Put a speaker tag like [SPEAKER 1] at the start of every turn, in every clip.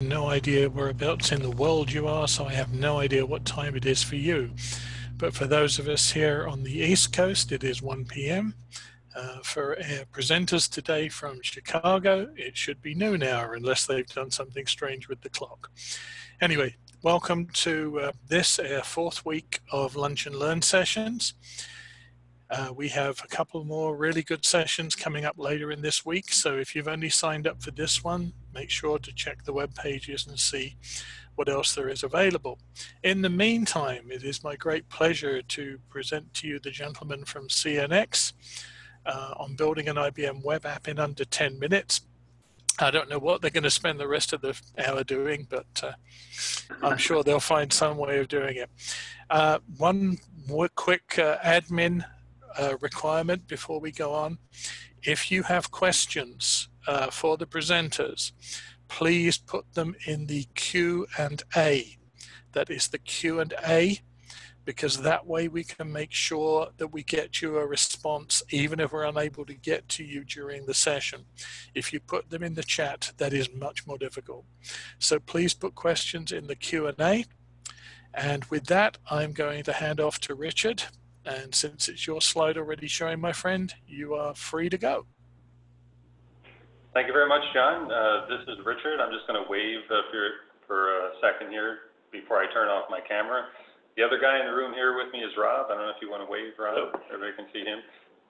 [SPEAKER 1] no idea whereabouts in the world you are, so I have no idea what time it is for you. But for those of us here on the East Coast, it is 1 p.m. Uh, for our presenters today from Chicago, it should be noon hour unless they've done something strange with the clock. Anyway, welcome to uh, this, our fourth week of Lunch and Learn sessions. Uh, we have a couple more really good sessions coming up later in this week. So if you've only signed up for this one, make sure to check the web pages and see what else there is available. In the meantime, it is my great pleasure to present to you the gentleman from CNX uh, on building an IBM web app in under 10 minutes. I don't know what they're going to spend the rest of the hour doing, but uh, I'm sure they'll find some way of doing it. Uh, one more quick uh, admin uh, requirement before we go on. If you have questions uh, for the presenters, please put them in the Q and A. That is the Q and A, because that way we can make sure that we get you a response, even if we're unable to get to you during the session. If you put them in the chat, that is much more difficult. So please put questions in the Q and A. And with that, I'm going to hand off to Richard. And since it's your slide already showing, my friend, you are free to go.
[SPEAKER 2] Thank you very much, John. Uh, this is Richard. I'm just going to wave uh, for, for a second here before I turn off my camera. The other guy in the room here with me is Rob. I don't know if you want to wave, Rob. Everybody can see him.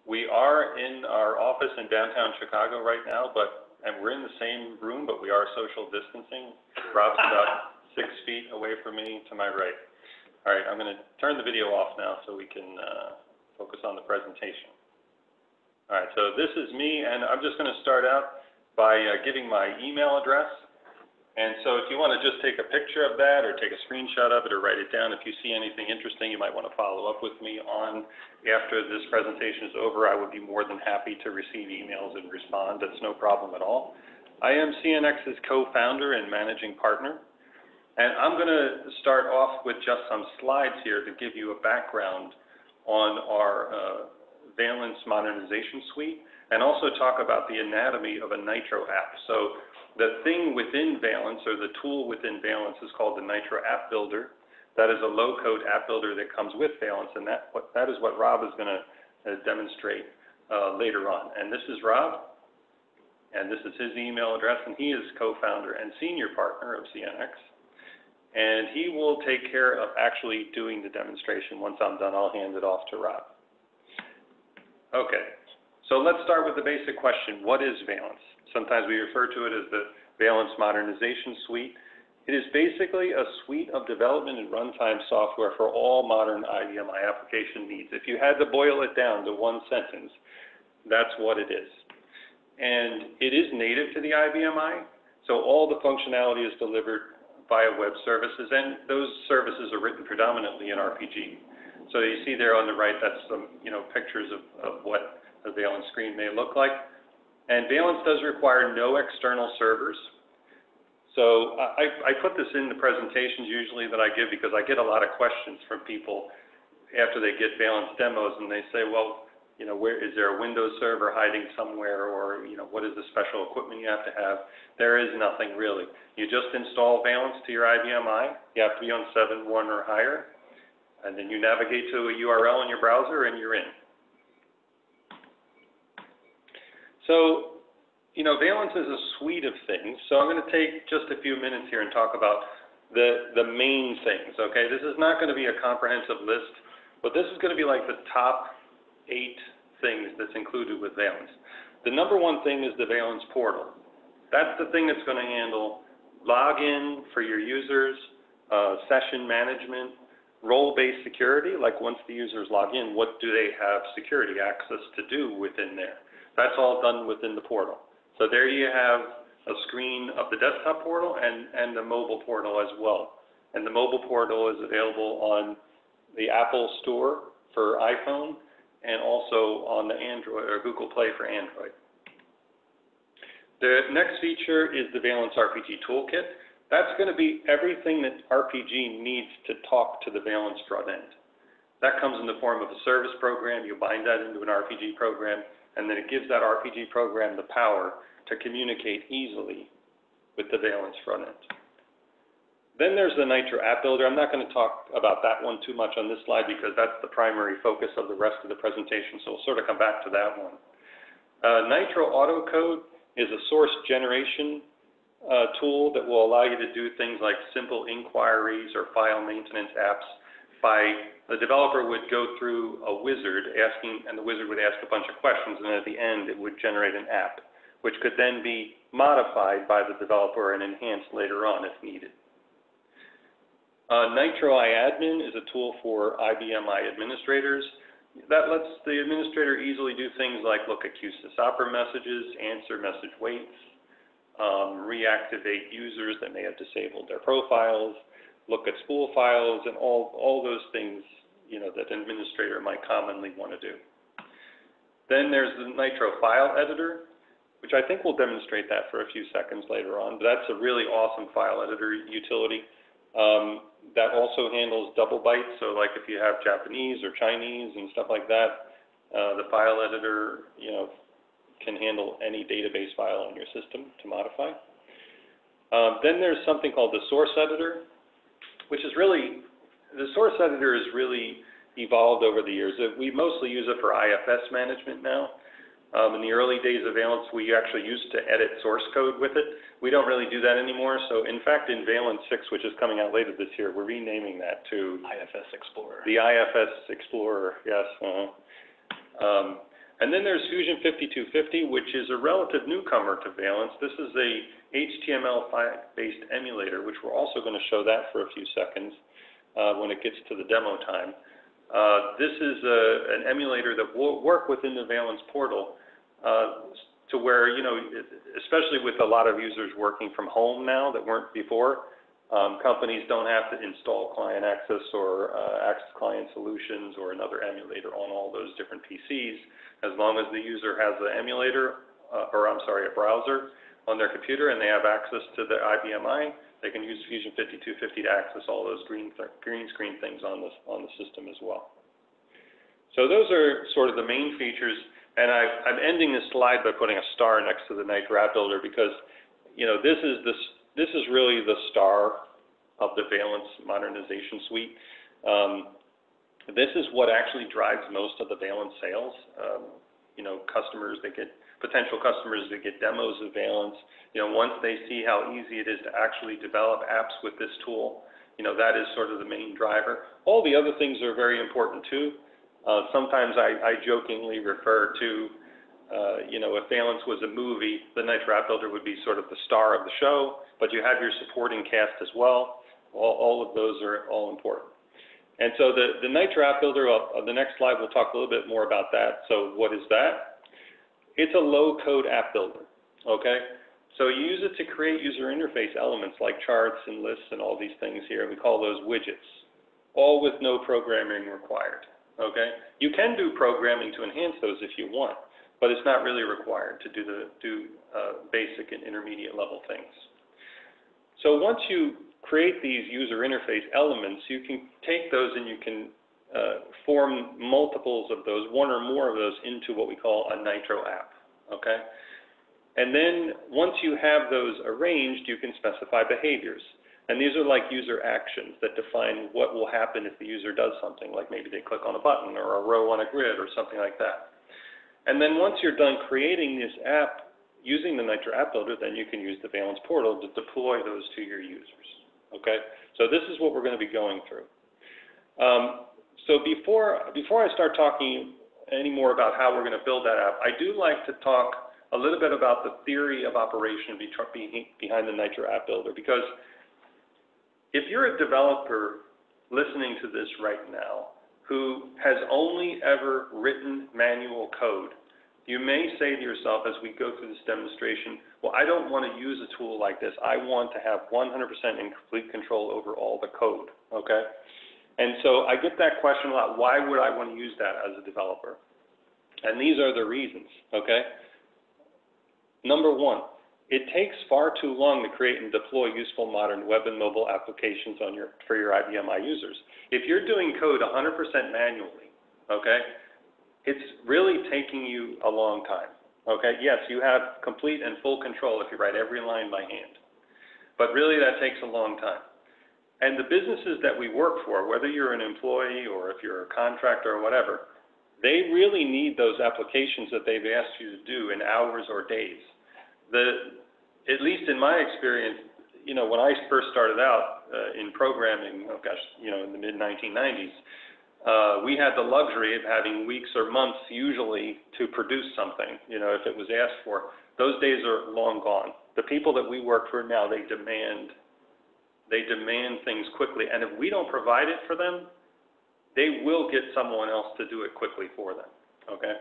[SPEAKER 2] We are in our office in downtown Chicago right now, but and we're in the same room, but we are social distancing. Rob's about six feet away from me to my right. All right, I'm going to turn the video off now so we can uh, focus on the presentation. All right, so this is me, and I'm just going to start out by uh, giving my email address. And so if you want to just take a picture of that or take a screenshot of it or write it down, if you see anything interesting you might want to follow up with me on after this presentation is over, I would be more than happy to receive emails and respond. That's no problem at all. I am CNX's co-founder and managing partner. And I'm going to start off with just some slides here to give you a background on our uh, Valence Modernization Suite and also talk about the anatomy of a Nitro app. So the thing within Valence or the tool within Valence is called the Nitro App Builder. That is a low-code app builder that comes with Valence, and that, that is what Rob is going to uh, demonstrate uh, later on. And this is Rob, and this is his email address, and he is co-founder and senior partner of CNX and he will take care of actually doing the demonstration. Once I'm done, I'll hand it off to Rob. Okay, so let's start with the basic question. What is Valence? Sometimes we refer to it as the Valence Modernization Suite. It is basically a suite of development and runtime software for all modern IBM i application needs. If you had to boil it down to one sentence, that's what it is. And it is native to the IBM i, so all the functionality is delivered via web services, and those services are written predominantly in RPG. So you see there on the right, that's some you know pictures of, of what a Valence screen may look like. And Valence does require no external servers. So I, I put this in the presentations usually that I give because I get a lot of questions from people after they get Valence demos and they say, well, you know, where is there a Windows server hiding somewhere or, you know, what is the special equipment you have to have? There is nothing really. You just install Valence to your IBM i. You have to be on 7.1 or higher. And then you navigate to a URL in your browser and you're in. So, you know, Valence is a suite of things. So I'm going to take just a few minutes here and talk about the, the main things, okay? This is not going to be a comprehensive list, but this is going to be like the top eight things that's included with Valence. The number one thing is the Valence portal. That's the thing that's going to handle login for your users, uh, session management, role-based security, like once the users log in, what do they have security access to do within there? That's all done within the portal. So there you have a screen of the desktop portal and, and the mobile portal as well. And the mobile portal is available on the Apple Store for iPhone and also on the Android or Google Play for Android. The next feature is the Valence RPG Toolkit. That's going to be everything that RPG needs to talk to the Valence front end. That comes in the form of a service program. You bind that into an RPG program, and then it gives that RPG program the power to communicate easily with the Valence front end. Then there's the Nitro App Builder. I'm not going to talk about that one too much on this slide because that's the primary focus of the rest of the presentation, so we'll sort of come back to that one. Uh, Nitro Autocode is a source generation uh, tool that will allow you to do things like simple inquiries or file maintenance apps by the developer would go through a wizard asking, and the wizard would ask a bunch of questions, and at the end it would generate an app, which could then be modified by the developer and enhanced later on if needed. Uh, Nitro iAdmin is a tool for IBM i administrators. That lets the administrator easily do things like look at QSYSOPR messages, answer message waits, um, reactivate users that may have disabled their profiles, look at spool files, and all, all those things you know, that an administrator might commonly want to do. Then there's the Nitro file editor, which I think we'll demonstrate that for a few seconds later on. But that's a really awesome file editor utility. Um, that also handles double bytes, so like if you have Japanese or Chinese and stuff like that, uh, the file editor, you know, can handle any database file on your system to modify. Um, then there's something called the source editor, which is really, the source editor has really evolved over the years. We mostly use it for IFS management now. Um, in the early days of Valence, we actually used to edit source code with it. We don't really do that anymore. So in fact, in Valence 6, which is coming out later this year, we're renaming that to
[SPEAKER 3] IFS Explorer.
[SPEAKER 2] the IFS Explorer, yes. Uh-huh. Um, and then there's Fusion 5250, which is a relative newcomer to Valence. This is a HTML5-based emulator, which we're also going to show that for a few seconds uh, when it gets to the demo time. Uh, this is an emulator that will work within the Valence portal uh, to where, you know, especially with a lot of users working from home now that weren't before, um, companies don't have to install client access or uh, access client solutions or another emulator on all those different PCs. As long as the user has the emulator, uh, or I'm sorry, a browser on their computer and they have access to the IBM i, they can use Fusion 5250 to access all those green, green screen things on the system as well. So those are sort of the main features, and I'm ending this slide by putting a star next to the Nitro App Builder because, you know, this is, this, this is really the star of the Valence modernization suite. Um, this is what actually drives most of the Valence sales. Um, you know, customers that get potential customers that get demos of Valence, you know, once they see how easy it is to actually develop apps with this tool, you know, that is sort of the main driver. All the other things are very important too. Uh, sometimes I, I jokingly refer to, uh, you know, if Valence was a movie, the Nitro App Builder would be sort of the star of the show, but you have your supporting cast as well. All, all of those are all important. And so the, the Nitro App Builder, uh, the next slide, we'll talk a little bit more about that. So what is that? It's a low-code app builder, okay? So you use it to create user interface elements like charts and lists and all these things here. We call those widgets, all with no programming required, okay? You can do programming to enhance those if you want, but it's not really required to do the do uh, basic and intermediate level things. So once you create these user interface elements, you can take those and you can uh, form multiples of those, one or more of those, into what we call a Nitro app, okay? And then once you have those arranged, you can specify behaviors. And these are like user actions that define what will happen if the user does something, like maybe they click on a button or a row on a grid or something like that. And then once you're done creating this app using the Nitro App Builder, then you can use the Valence portal to deploy those to your users, okay? So this is what we're going to be going through. Um, so before, before I start talking any more about how we're going to build that app, I do like to talk a little bit about the theory of operation behind the Nitro App Builder, because if you're a developer listening to this right now who has only ever written manual code, you may say to yourself as we go through this demonstration, well, I don't want to use a tool like this. I want to have 100% and complete control over all the code, okay? And so I get that question a lot. Why would I want to use that as a developer? And these are the reasons, okay? Number one, it takes far too long to create and deploy useful modern web and mobile applications on your, for your IBM i users. If you're doing code 100% manually, okay, it's really taking you a long time, okay? Yes, you have complete and full control if you write every line by hand. But really, that takes a long time. And the businesses that we work for, whether you're an employee or if you're a contractor or whatever, they really need those applications that they've asked you to do in hours or days. The, at least in my experience, you know, when I first started out uh, in programming, oh gosh, you know, in the mid 1990s, uh, we had the luxury of having weeks or months usually to produce something, you know, if it was asked for. Those days are long gone. The people that we work for now, they demand, they demand things quickly. And if we don't provide it for them, they will get someone else to do it quickly for them, okay?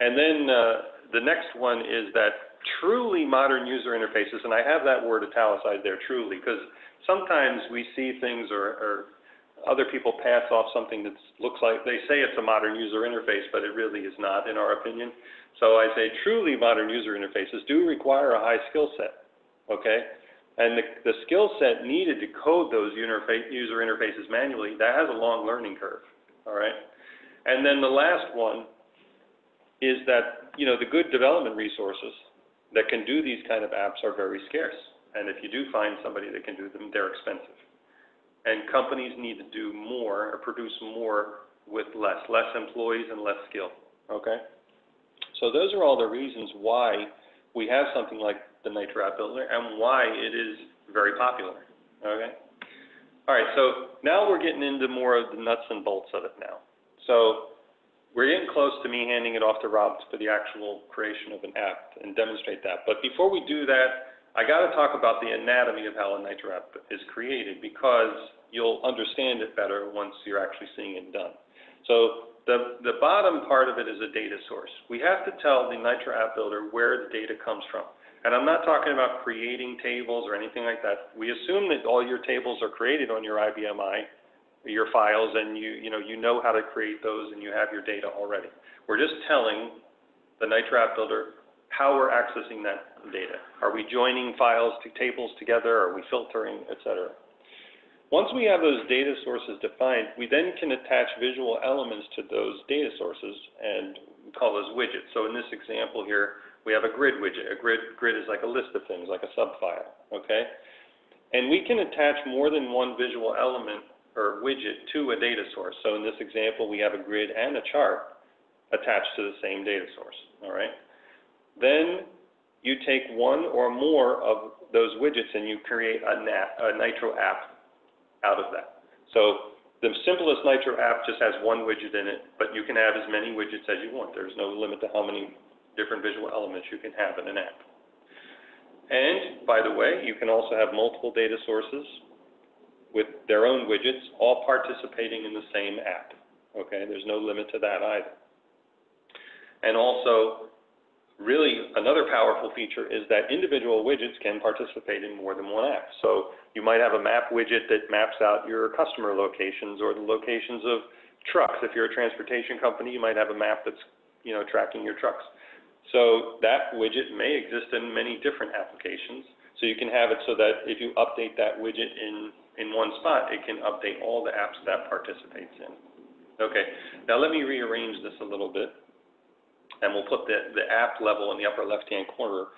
[SPEAKER 2] And then uh, the next one is that truly modern user interfaces, and I have that word italicized there, truly, because sometimes we see things or, or other people pass off something that looks like, they say it's a modern user interface, but it really is not, in our opinion. So I say truly modern user interfaces do require a high skill set, okay? And the, the skill set needed to code those user interfaces manually, that has a long learning curve, all right? And then the last one is that, you know, the good development resources that can do these kind of apps are very scarce. And if you do find somebody that can do them, they're expensive. And companies need to do more or produce more with less, less employees and less skill, okay? So those are all the reasons why we have something like the Nitro App Builder and why it is very popular. Okay? All right, so now we're getting into more of the nuts and bolts of it now. So we're getting close to me handing it off to Rob for the actual creation of an app and demonstrate that. But before we do that, I got to talk about the anatomy of how a Nitro app is created because you'll understand it better once you're actually seeing it done. So the, the bottom part of it is a data source. We have to tell the Nitro App Builder where the data comes from. And I'm not talking about creating tables or anything like that. We assume that all your tables are created on your IBM i, your files, and you, you, know, you know how to create those and you have your data already. We're just telling the Nitro App Builder how we're accessing that data. Are we joining files to tables together? Are we filtering, et cetera? Once we have those data sources defined, we then can attach visual elements to those data sources and call those widgets. So in this example here, we have a grid widget. A grid, grid is like a list of things, like a subfile, okay? And we can attach more than one visual element or widget to a data source. So in this example, we have a grid and a chart attached to the same data source, all right? Then you take one or more of those widgets and you create a, nat, a Nitro app out of that. So the simplest Nitro app just has one widget in it, but you can have as many widgets as you want. There's no limit to how many different visual elements you can have in an app. And by the way, you can also have multiple data sources with their own widgets, all participating in the same app. Okay, there's no limit to that either. And also, really another powerful feature is that individual widgets can participate in more than one app. So you might have a map widget that maps out your customer locations or the locations of trucks. If you're a transportation company, you might have a map that's you know tracking your trucks. So that widget may exist in many different applications. So you can have it so that if you update that widget in, in one spot, it can update all the apps that participates in. Okay, now let me rearrange this a little bit and we'll put the, the app level in the upper left-hand corner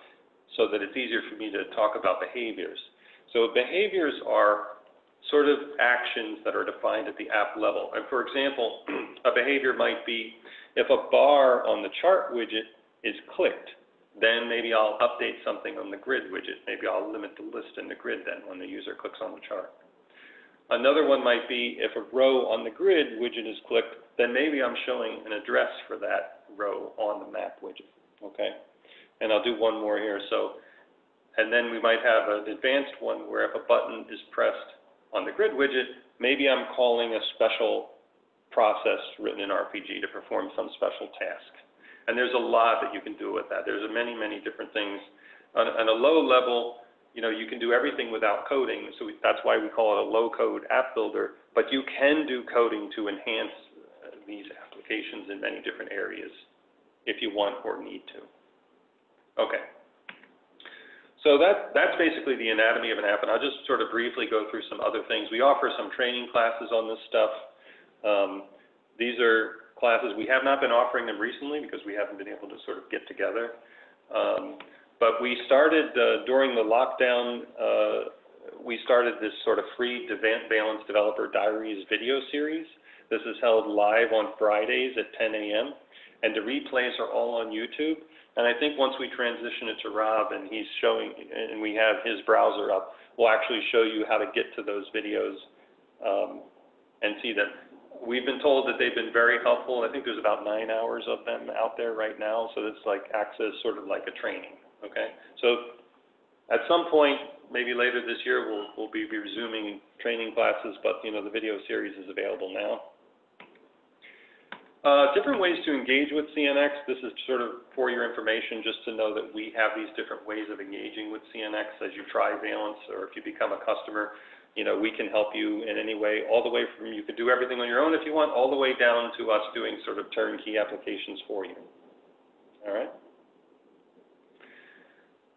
[SPEAKER 2] so that it's easier for me to talk about behaviors. So behaviors are sort of actions that are defined at the app level. And for example, a behavior might be if a bar on the chart widget is clicked, then maybe I'll update something on the grid widget. Maybe I'll limit the list in the grid then when the user clicks on the chart. Another one might be if a row on the grid widget is clicked, then maybe I'm showing an address for that row on the map widget, okay? And I'll do one more here. So, and then we might have an advanced one where if a button is pressed on the grid widget, maybe I'm calling a special process written in RPG to perform some special task. And there's a lot that you can do with that. There's many, many different things. On, on a low level, you know, you can do everything without coding, so that's why we call it a low-code app builder, but you can do coding to enhance uh, these applications in many different areas if you want or need to. Okay. So that, that's basically the anatomy of an app, and I'll just sort of briefly go through some other things. We offer some training classes on this stuff. Um, these are classes, we have not been offering them recently because we haven't been able to sort of get together. Um, but we started uh, during the lockdown uh, we started this sort of free Valence Developer Diaries video series. This is held live on Fridays at 10 a.m. And the replays are all on YouTube. And I think once we transition it to Rob and he's showing, and we have his browser up, we'll actually show you how to get to those videos um, and see them. We've been told that they've been very helpful. I think there's about nine hours of them out there right now, so it's like access sort of like a training, okay? So at some point, maybe later this year, we'll, we'll be resuming training classes, but, you know, the video series is available now. Uh, different ways to engage with CNX. This is sort of for your information, just to know that we have these different ways of engaging with CNX as you try Valence or if you become a customer. You know, we can help you in any way, all the way from you could do everything on your own if you want, all the way down to us doing sort of turnkey applications for you. All right?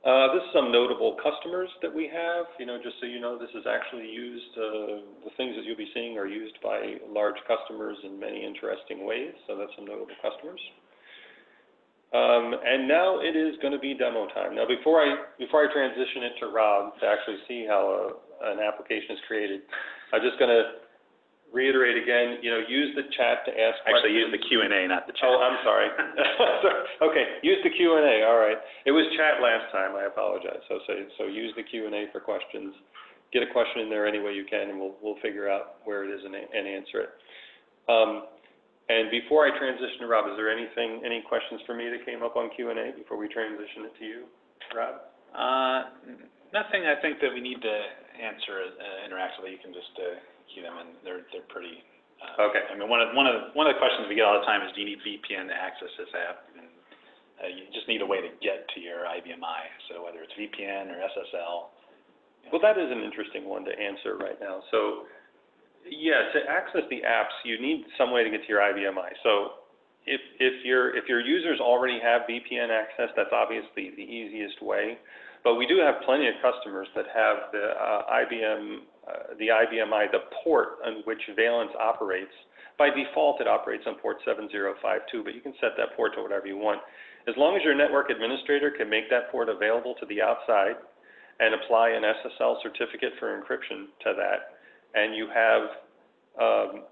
[SPEAKER 2] Uh, this is some notable customers that we have, you know, just so you know, this is actually used, uh, the things that you'll be seeing are used by large customers in many interesting ways, so that's some notable customers. Um, and now it is going to be demo time. Now, before I, before I transition it to Rob to actually see how a, an application is created, I'm just going to reiterate again, you know, use the chat to ask
[SPEAKER 3] Actually, use the Q and A, not the chat.
[SPEAKER 2] Oh, I'm sorry. Okay, use the Q and A, all right. It was chat last time, I apologize. So, so, so use the Q and A for questions. Get a question in there any way you can, and we'll, we'll figure out where it is and, and answer it. Um, and before I transition to Rob, is there anything, any questions for me that came up on Q and A before we transition it to you, Rob?
[SPEAKER 3] Uh, nothing I think that we need to answer uh, interactively. You can just uh, key them in. They're they're pretty. Uh,
[SPEAKER 2] Okay.
[SPEAKER 3] I mean, one of one of the, one of the questions we get all the time is, do you need VPN to access this app? And uh, you just need a way to get to your IBM i. So whether it's VPN or SSL.
[SPEAKER 2] Well, that is an interesting one to answer right now. So, yeah, to access the apps, you need some way to get to your IBM i. So, if if your if your users already have VPN access, that's obviously the easiest way. But we do have plenty of customers that have the uh, IBM uh, the IBM i, the port on which Valence operates. By default, it operates on port 7052, but you can set that port to whatever you want. As long as your network administrator can make that port available to the outside and apply an SSL certificate for encryption to that, and you have, um,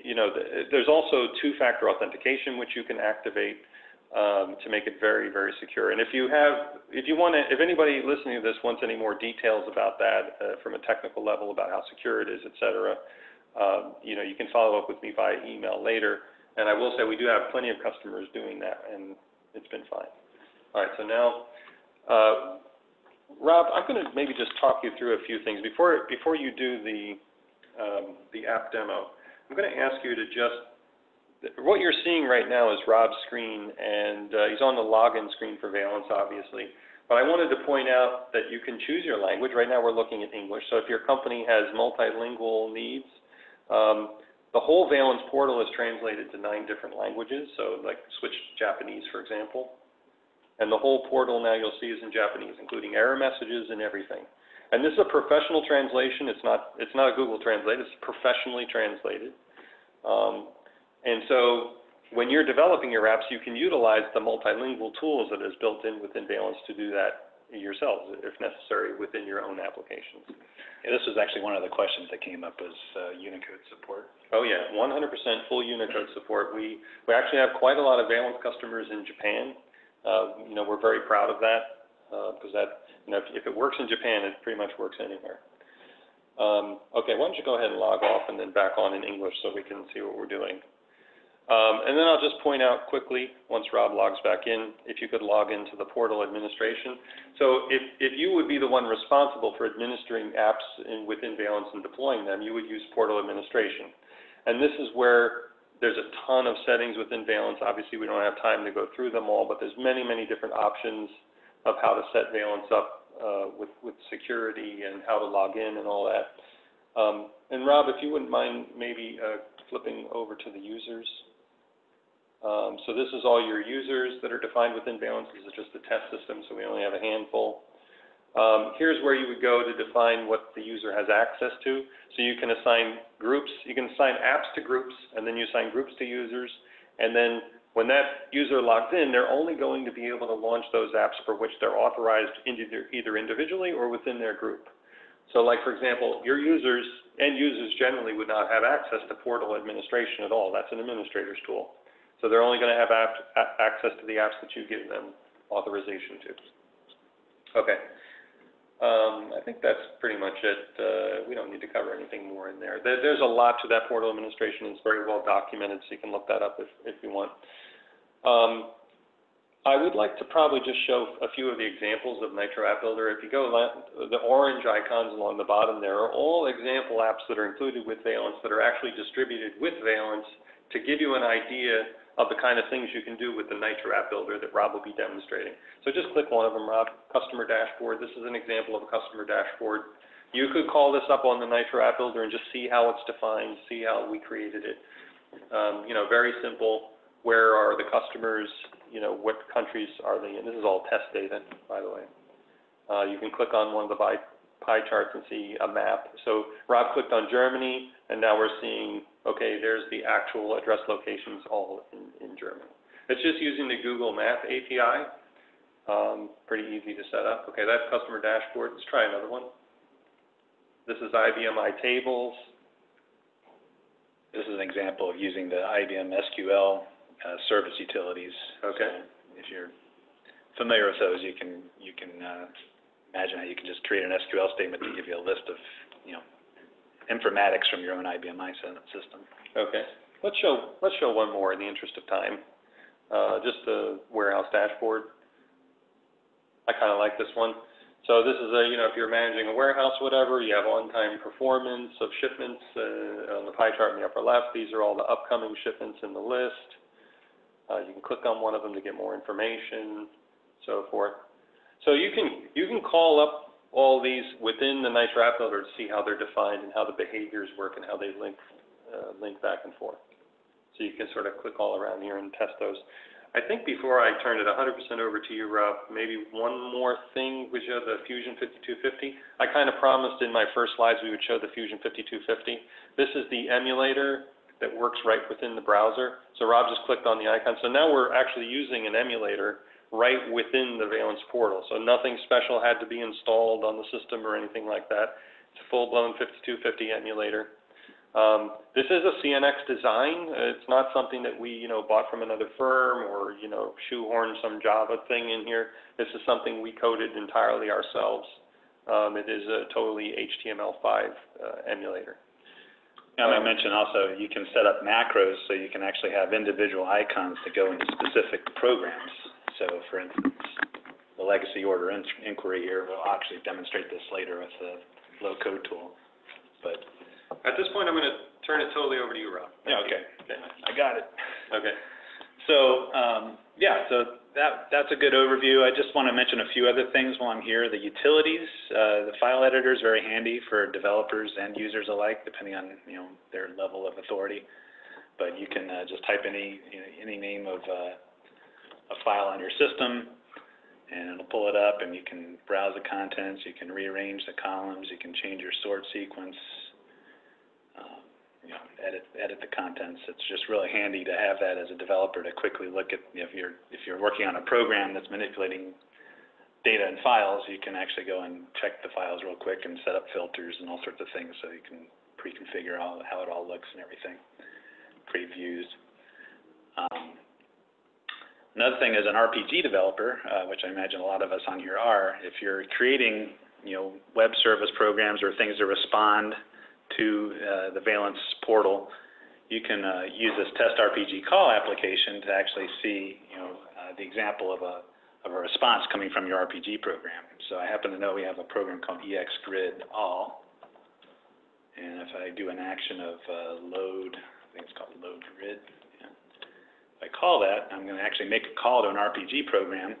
[SPEAKER 2] you know, th- there's also two-factor authentication which you can activate to make it very, very secure. And if you have, if you want to, if anybody listening to this wants any more details about that uh, from a technical level about how secure it is, et cetera, um, you know, you can follow up with me via email later. And I will say we do have plenty of customers doing that, and it's been fine. All right, so now, uh, Rob, I'm going to maybe just talk you through a few things before before you do the um, the app demo. I'm going to ask you to just what you're seeing right now is Rob's screen, and uh, he's on the login screen for Valence, obviously. But I wanted to point out that you can choose your language. Right now, we're looking at English. So if your company has multilingual needs, um, the whole Valence portal is translated to nine different languages. So like switch Japanese, for example. And the whole portal now you'll see is in Japanese, including error messages and everything. And this is a professional translation. It's not, it's not a Google Translate. It's professionally translated. Um, and so when you're developing your apps, you can utilize the multilingual tools that is built in within Valence to do that yourselves, if necessary, within your own applications.
[SPEAKER 3] Yeah, this was actually one of the questions that came up was uh, Unicode support.
[SPEAKER 2] Oh, yeah, 100% full Unicode support. We, we actually have quite a lot of Valence customers in Japan. Uh, you know, we're very proud of that, because that, you know, if, if it works in Japan, it pretty much works anywhere. Um, okay, why don't you go ahead and log off and then back on in English so we can see what we're doing. Um, and then I'll just point out quickly, once Rob logs back in, if you could log into the portal administration. So if, if you would be the one responsible for administering apps in, within Valence and deploying them, you would use portal administration. And this is where there's a ton of settings within Valence. Obviously, we don't have time to go through them all, but there's many, many different options of how to set Valence up uh, with, with security and how to log in and all that. Um, and Rob, if you wouldn't mind maybe uh, flipping over to the users. Um, so this is all your users that are defined within Valence. This is just a test system, so we only have a handful. Um, here's where you would go to define what the user has access to. So you can assign groups, you can assign apps to groups, and then you assign groups to users. And then when that user logs in, they're only going to be able to launch those apps for which they're authorized either, either individually or within their group. So like, for example, your users, end users generally would not have access to portal administration at all. That's an administrator's tool. So they're only gonna have app, a- access to the apps that you give them authorization to. Okay. Um, I think that's pretty much it. Uh, we don't need to cover anything more in there. There, there's a lot to that portal administration. It's very well documented, so you can look that up if, if you want. Um, I would like to probably just show a few of the examples of Nitro App Builder. If you go, the orange icons along the bottom there are all example apps that are included with Valence that are actually distributed with Valence to give you an idea of the kind of things you can do with the Nitro App Builder that Rob will be demonstrating. So just click one of them, Rob, Customer Dashboard. This is an example of a customer dashboard. You could call this up on the Nitro App Builder and just see how it's defined, see how we created it. Um, you know, very simple. Where are the customers? You know, what countries are they in? This is all test data, by the way. Uh, you can click on one of the pie, pie charts and see a map. So Rob clicked on Germany, and now we're seeing, okay, there's the actual address locations all in, in Germany. It's just using the Google Map API. Um, pretty easy to set up. Okay, that's customer dashboard. Let's try another one. This is IBM iTables.
[SPEAKER 3] This is an example of using the IBM SQL uh, service utilities.
[SPEAKER 2] Okay.
[SPEAKER 3] So If you're familiar with those, you can, you can uh, imagine how you can just create an SQL statement to give you a list of, you know, informatics from your own IBM i system.
[SPEAKER 2] Okay. Let's show, let's show one more in the interest of time. Uh, just the warehouse dashboard. I kind of like this one. So this is a, you know, if you're managing a warehouse, whatever, you have on-time performance of shipments, uh, on the pie chart in the upper left. These are all the upcoming shipments in the list. Uh, you can click on one of them to get more information, so forth. So you can, you can call up all these within the Nitro App Builder to see how they're defined and how the behaviors work and how they link, uh, link back and forth. So you can sort of click all around here and test those. I think before I turn it hundred percent over to you, Rob, maybe one more thing, we show the Fusion fifty-two fifty. I kind of promised in my first slides we would show the Fusion fifty-two fifty. This is the emulator that works right within the browser. So Rob just clicked on the icon. So now we're actually using an emulator right within the Valence portal. So nothing special had to be installed on the system or anything like that. It's a full-blown 5250 emulator. Um, this is a CNX design. It's not something that we, you know, bought from another firm or, you know, shoehorned some Java thing in here. This is something we coded entirely ourselves. Um, it is a totally HTML5 uh, emulator.
[SPEAKER 3] And I
[SPEAKER 2] Um,
[SPEAKER 3] mentioned also, you can set up macros, so you can actually have individual icons that go into specific programs. So for instance, the legacy order in- inquiry here, we'll actually demonstrate this later with the low-code tool. But,
[SPEAKER 2] At this point, I'm going to turn it totally over to you, Rob.
[SPEAKER 3] yeah, okay. I got it.
[SPEAKER 2] Okay.
[SPEAKER 3] So, um, yeah, so that, that's a good overview. I just want to mention a few other things while I'm here. The utilities, uh, the file editor is very handy for developers and users alike, depending on, you know, their level of authority. But you can, uh, just type any, you know, any name of, uh, a file on your system, and it'll pull it up, and you can browse the contents, you can rearrange the columns, you can change your sort sequence, you know, edit, edit the contents. It's just really handy to have that as a developer to quickly look at, if you're, if you're working on a program that's manipulating data and files, you can actually go and check the files real quick and set up filters and all sorts of things, so you can pre-configure all, how it all looks and everything, create views. Um, Another thing, as an RPG developer, uh, which I imagine a lot of us on here are, if you're creating, you know, web service programs or things that respond to uh, the Valence portal, you can uh, use this test RPG call application to actually see, you know, uh, the example of a of a response coming from your RPG program. So I happen to know we have a program called EXGrid all, and if I do an action of load, I think it's called load grid. Yeah. If I call that, I'm going to actually make a call to an RPG program,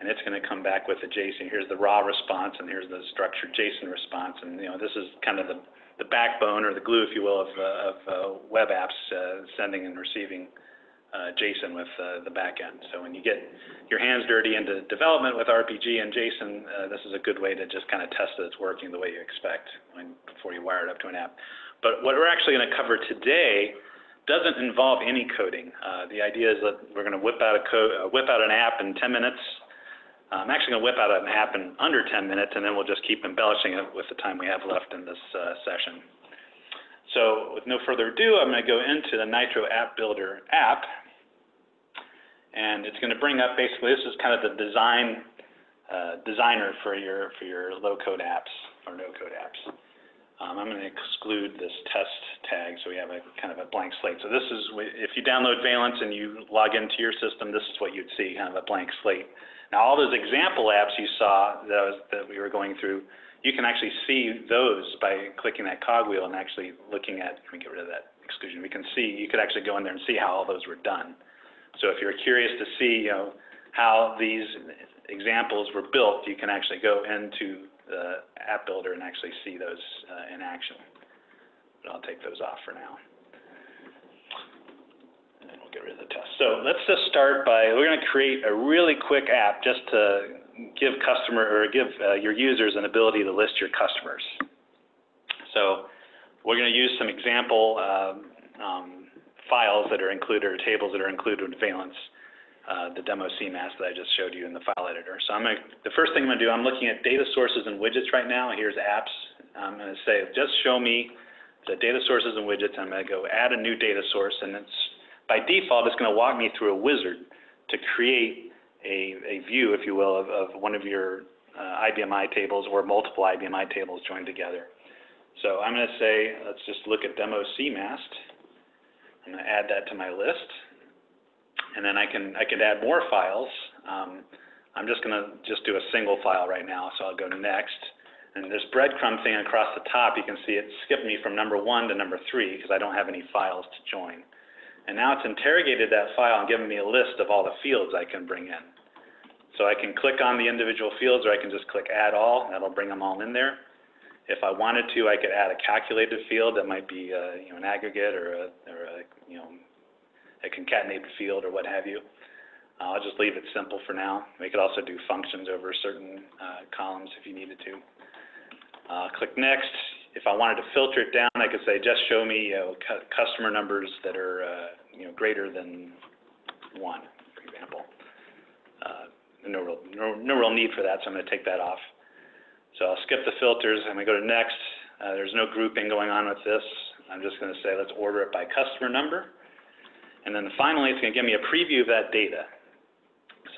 [SPEAKER 3] and it's going to come back with a JSON. Here's the raw response, and here's the structured JSON response. And you know, this is kind of the the backbone or the glue, if you will, of, uh, uh, web apps uh, sending and receiving JSON with the back end. So when you get your hands dirty into development with RPG and JSON, this is a good way to just kind of test that it's working the way you expect when, before you wire it up to an app. But what we're actually going to cover today doesn't involve any coding. The idea is that we're going to whip out a co- whip out an app in 10 minutes. I'm actually gonna whip out an app in under ten minutes, and then we'll just keep embellishing it with the time we have left in this, uh, session. So with no further ado, I'm gonna go into the Nitro App Builder app. And it's gonna bring up, basically, this is kind of the design, uh, designer for your, for your low-code apps or no-code apps. Um, I'm gonna exclude this test tag, so we have a kind of a blank slate. So this is, if you download Valence and you log into your system, this is what you'd see, kind of a blank slate. Now, all those example apps you saw that, we were going through, you can actually see those by clicking that cogwheel and actually looking at, let me get rid of that exclusion. We can see, you could actually go in there and see how all those were done. So if you're curious to see, you know, how these examples were built, you can actually go into the app builder and actually see those uh, in action. But I'll take those off for now. Get rid of the test. So let's just start by, we're gonna create a really quick app just to give customer, or give uh, your users an ability to list your customers. So we're gonna use some example um, um, files that are included, or tables that are included with Valence, uh, the demo CMAST that I just showed you in the file editor. So I'm gonna, the first thing I'm gonna do, I'm looking at data sources and widgets right now. Here's apps. I'm gonna say, just show me the data sources and widgets. I'm gonna go add a new data source, and it's, by default, it's gonna walk me through a wizard to create a, a view, if you will, of, of one of your uh, IBM i tables or multiple IBM i tables joined together. So I'm gonna say, let's just look at demo CMAST. I'm gonna add that to my list. And then I can, I could add more files. Um, I'm just gonna just do a single file right now, so I'll go next. And this breadcrumb thing across the top, you can see it skipped me from number one to number three because I don't have any files to join. And now it's interrogated that file and given me a list of all the fields I can bring in. So I can click on the individual fields or I can just click add all, that'll bring them all in there. If I wanted to, I could add a calculated field that might be, uh, you know, an aggregate or a, or a, you know, a concatenated field or what have you. I'll just leave it simple for now. We could also do functions over certain uh, columns if you needed to. Uh, click next. If I wanted to filter it down, I could say just show me you know, cu customer numbers that are uh, you know greater than one, for example. Uh, no real no, no real need for that, so I'm going to take that off. So I'll skip the filters. I'm to go to next. Uh, there's no grouping going on with this. I'm just going to say let's order it by customer number. And then finally, it's going to give me a preview of that data.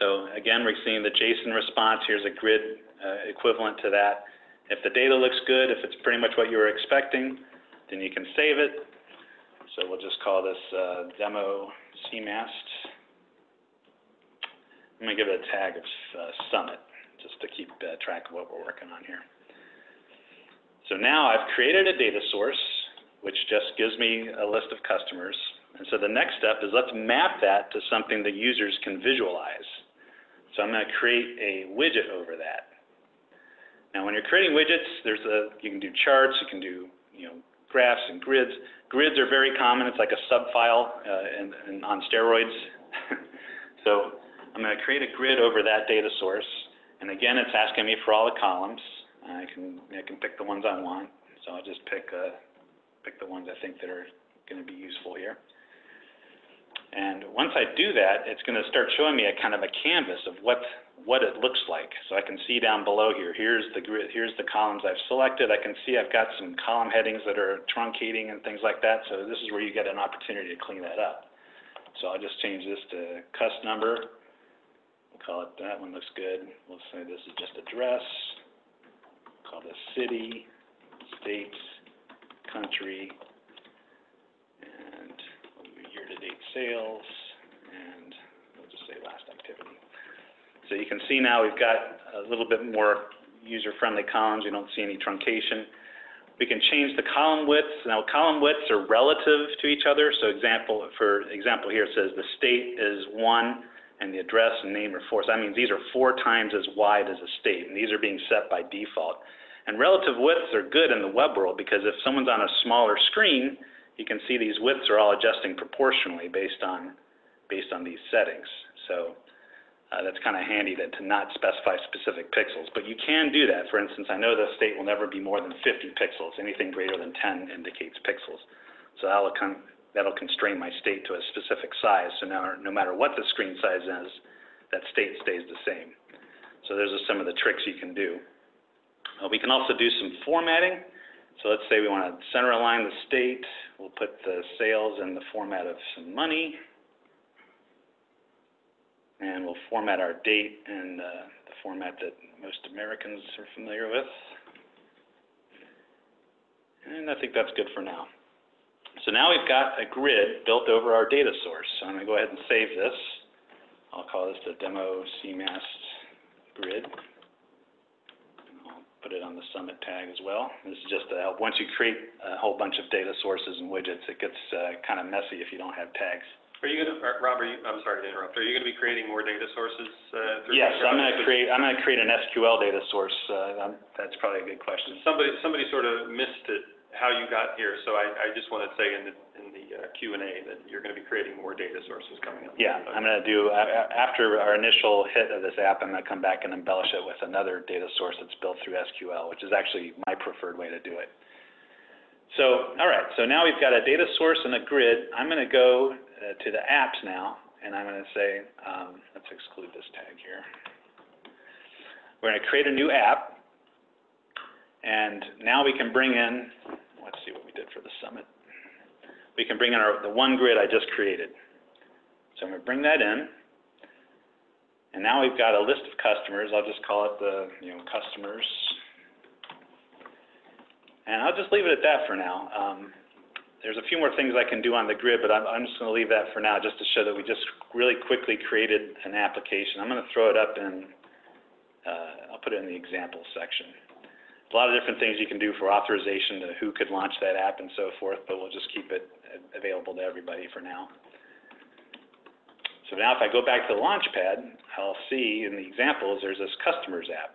[SPEAKER 3] So again, we're seeing the JSON response. Here's a grid equivalent to that. If the data looks good, if it's pretty much what you were expecting, then you can save it. So we'll just call this uh, demo CMAST. I'm going to give it a tag of uh, Summit, just to keep uh, track of what we're working on here. So now I've created a data source, which just gives me a list of customers. And so the next step is let's map that to something the users can visualize. So I'm going to create a widget over that. Now, when you're creating widgets, there's a you can do charts, you can do you know graphs and grids. Grids are very common. It's like a subfile uh, and, and on steroids. so I'm going to create a grid over that data source, and again, it's asking me for all the columns. I can I can pick the ones I want. So I'll just pick uh, pick the ones I think that are going to be useful here. And once I do that, it's going to start showing me a kind of a canvas of what what it looks like. So I can see down below here, here's the grid, here's the columns I've selected. I can see I've got some column headings that are truncating and things like that. So this is where you get an opportunity to clean that up. So I'll just change this to cust number. We'll call it, that one looks good. We'll say this is just address. Call this city, state, country, and year-to-date sales, and we'll just say last activity. So you can see now we've got a little bit more user-friendly columns. We don't see any truncation. We can change the column widths. Now, column widths are relative to each other. So example, for example here, it says the state is one and the address and name are four. So that means these are four times as wide as a state, and these are being set by default. And relative widths are good in the web world because if someone's on a smaller screen, you can see these widths are all adjusting proportionally based on, based on these settings. So uh, that's kind of handy to, to not specify specific pixels. But you can do that. For instance, I know the state will never be more than 50 pixels. Anything greater than 10 indicates pixels. So that'll, con that'll constrain my state to a specific size. So now no matter what the screen size is, that state stays the same. So those are some of the tricks you can do. Uh, we can also do some formatting. So let's say we want to center align the state. We'll put the sales in the format of some money. And we'll format our date in uh, the format that most Americans are familiar with. And I think that's good for now. So now we've got a grid built over our data source. So I'm going to go ahead and save this. I'll call this the demo CMAST grid. I'll put it on the summit tag as well. This is just to help, once you create a whole bunch of data sources and widgets, it gets uh, kind of messy if you don't have tags.
[SPEAKER 2] Are you gonna, uh, Rob, are you, I'm sorry to interrupt, are you gonna be creating more data sources, uh, through?
[SPEAKER 3] Yes, I'm going to create, I'm going to create an SQL data source. Uh, um, that's probably a good question.
[SPEAKER 2] Somebody, somebody sort of missed it, how you got here, so I, I just wanna say in the, in the uh, Q and A that you're gonna be creating more data sources coming up.
[SPEAKER 3] Yeah, I'm going to do, a- a- after our initial hit of this app, I'm going to come back and embellish it with another data source that's built through SQL, which is actually my preferred way to do it. So, all right, so now we've got a data source and a grid. I'm going to go uh, to the apps now, and I'm going to say, um, let's exclude this tag here. We're going to create a new app, and now we can bring in, let's see what we did for the summit. We can bring in our, the one grid I just created. So I'm going to bring that in. And now we've got a list of customers. I'll just call it the, you know, customers. And I'll just leave it at that for now. Um, there's a few more things I can do on the grid, but I'm, I'm just going to leave that for now just to show that we just really quickly created an application. I'm going to throw it up in, uh, I'll put it in the example section. A lot of different things you can do for authorization to who could launch that app and so forth, but we'll just keep it available to everybody for now. So now if I go back to the Launchpad, I'll see in the examples, there's this Customers app.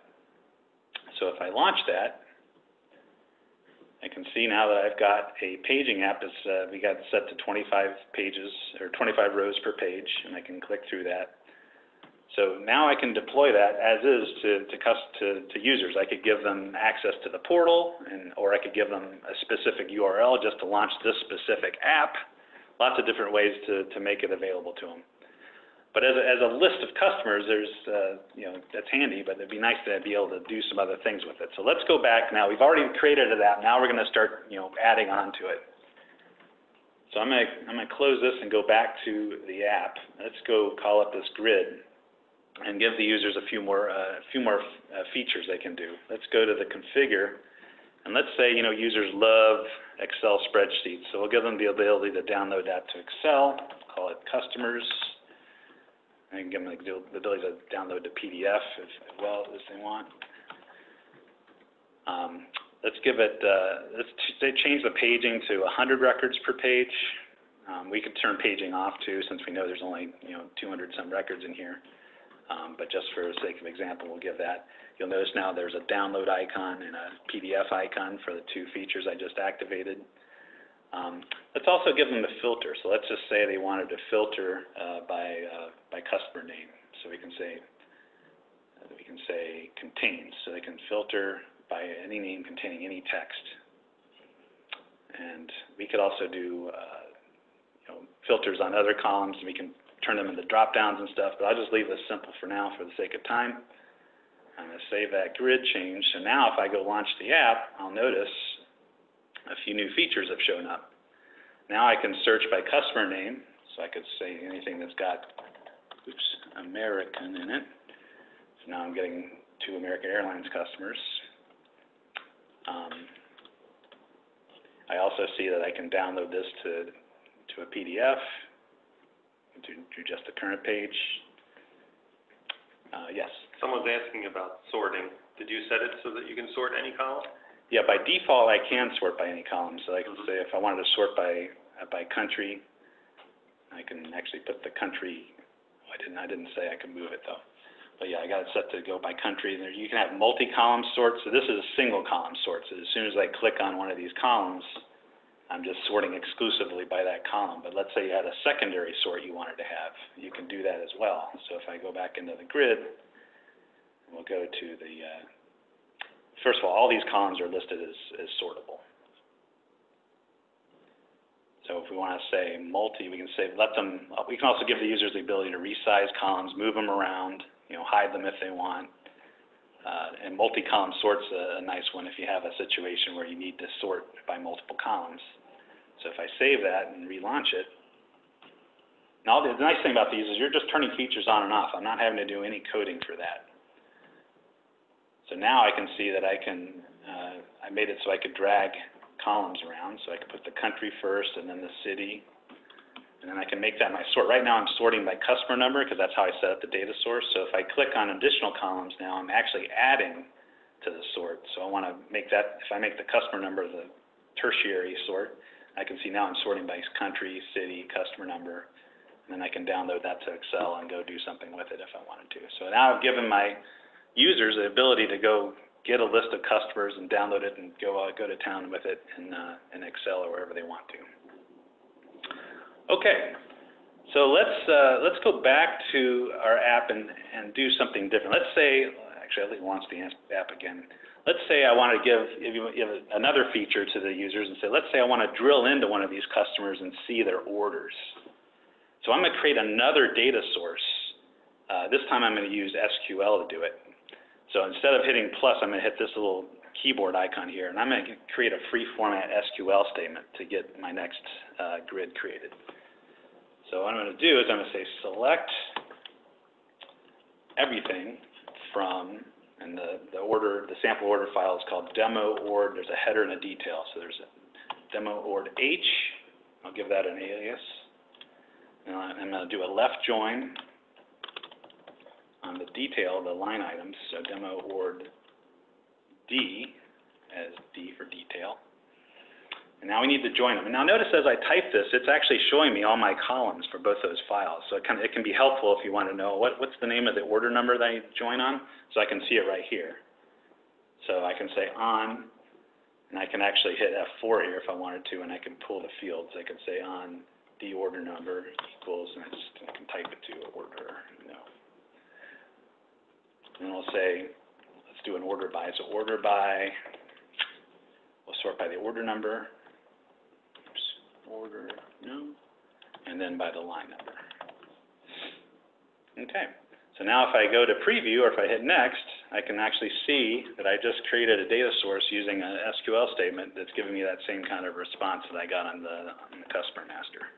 [SPEAKER 3] So if I launch that, I can see now that I've got a paging app, it's, uh, we got set to twenty-five pages, or twenty-five rows per page, and I can click through that. So now I can deploy that as is to, to to, to users. I could give them access to the portal, and, or I could give them a specific URL just to launch this specific app. Lots of different ways to, to make it available to them. But as a, as a list of customers, there's, uh, you know, that's handy, but it'd be nice to be able to do some other things with it. So let's go back now. We've already created app. Now we're gonna start, you know, adding on to it. So I'm gonna, I'm gonna close this and go back to the app. Let's go call up this grid and give the users a few more, uh, a few more, uh, features they can do. Let's go to the configure, and let's say, you know, users love Excel spreadsheets, so we'll give them the ability to download that to Excel, call it customers. Can give them the ability to download the PDF as, well as they want. Um, let's give it, uh, let's say change the paging to hundred records per page. Um, we could turn paging off too, since we know there's only, you know, two hundred some records in here. Um, but just for the sake of example, we'll give that. You'll notice now there's a download icon and a PDF icon for the two features I just activated. Um, let's also give them the filter. So let's just say they wanted to filter uh, by, uh, by customer name. So we can say, uh, we can say contains. So they can filter by any name containing any text. And we could also do, filters on other columns. and We can turn them into drop downs and stuff, but I'll just leave this simple for now for the sake of time. I'm going to save that grid change. So now if I go launch the app, I'll notice a few new features have shown up. Now I can search by customer name, so I could say anything that's got, oops, American in it. So now I'm getting two American Airlines customers. Um, I also see that I can download this to, to a PDF, to, to just the current page. Uh, yes.
[SPEAKER 2] Someone's asking about sorting. Did you set it so that you can sort any column?
[SPEAKER 3] Yeah, by default, I can sort by any column, so I can say if I wanted to sort by, uh, by country, I can actually put the country, oh, I didn't, I didn't say I could move it though. But yeah, I got it set to go by country, and there, you can have multi-column sort, so this is a single column sort, so as soon as I click on one of these columns, I'm just sorting exclusively by that column, but let's say you had a secondary sort you wanted to have, you can do that as well. So if I go back into the grid, we'll go to the, uh, first of all, all these columns are listed as, as sortable. So if we want to say multi, we can say, let them, uh, we can also give the users the ability to resize columns, move them around, you know, hide them if they want. Uh, and multi-column sort's a, a nice one if you have a situation where you need to sort by multiple columns. So if I save that and relaunch it, now the, the nice thing about these is you're just turning features on and off. I'm not having to do any coding for that. So now I can see that I can, uh, I made it so I could drag columns around. So I could put the country first and then the city. And then I can make that my sort. Right now I'm sorting by customer number because that's how I set up the data source. So if I click on additional columns now, I'm actually adding to the sort. So I want to make that, if I make the customer number the tertiary sort, I can see now I'm sorting by country, city, customer number. And then I can download that to Excel and go do something with it if I wanted to. So now I've given my users the ability to go get a list of customers and download it and go, uh, go to town with it in, uh, in Excel or wherever they want to. Okay, so let's, uh, let's go back to our app and, and do something different. Let's say, actually, I wants the app again. Let's say I want to give, you give another feature to the users and say, let's say I want to drill into one of these customers and see their orders. So I'm going to create another data source. Uh, this time I'm going to use SQL to do it. So instead of hitting plus, I'm going to hit this little keyboard icon here, and I'm going to create a free format SQL statement to get my next uh, grid created. So what I'm going to do is I'm going to say select everything from, and the, the order, the sample order file is called demo ord, there's a header and a detail. So there's a demo ord H, I'll give that an alias. And I'm going to do a left join on the detail, the line items, so demo ord D as D for detail. And now we need to join them. And now notice as I type this, it's actually showing me all my columns for both those files. So it can, it can be helpful if you want to know what, what's the name of the order number that I join on, so I can see it right here. So I can say on, and I can actually hit F4 here if I wanted to, and I can pull the fields. I can say on the order number equals, and I, just, I can type it to order, no. And we'll say, let's do an order by. So order by, we'll sort by the order number order, no, and then by the line number. Okay, so now if I go to preview or if I hit next, I can actually see that I just created a data source using an SQL statement that's giving me that same kind of response that I got on the, on the customer master.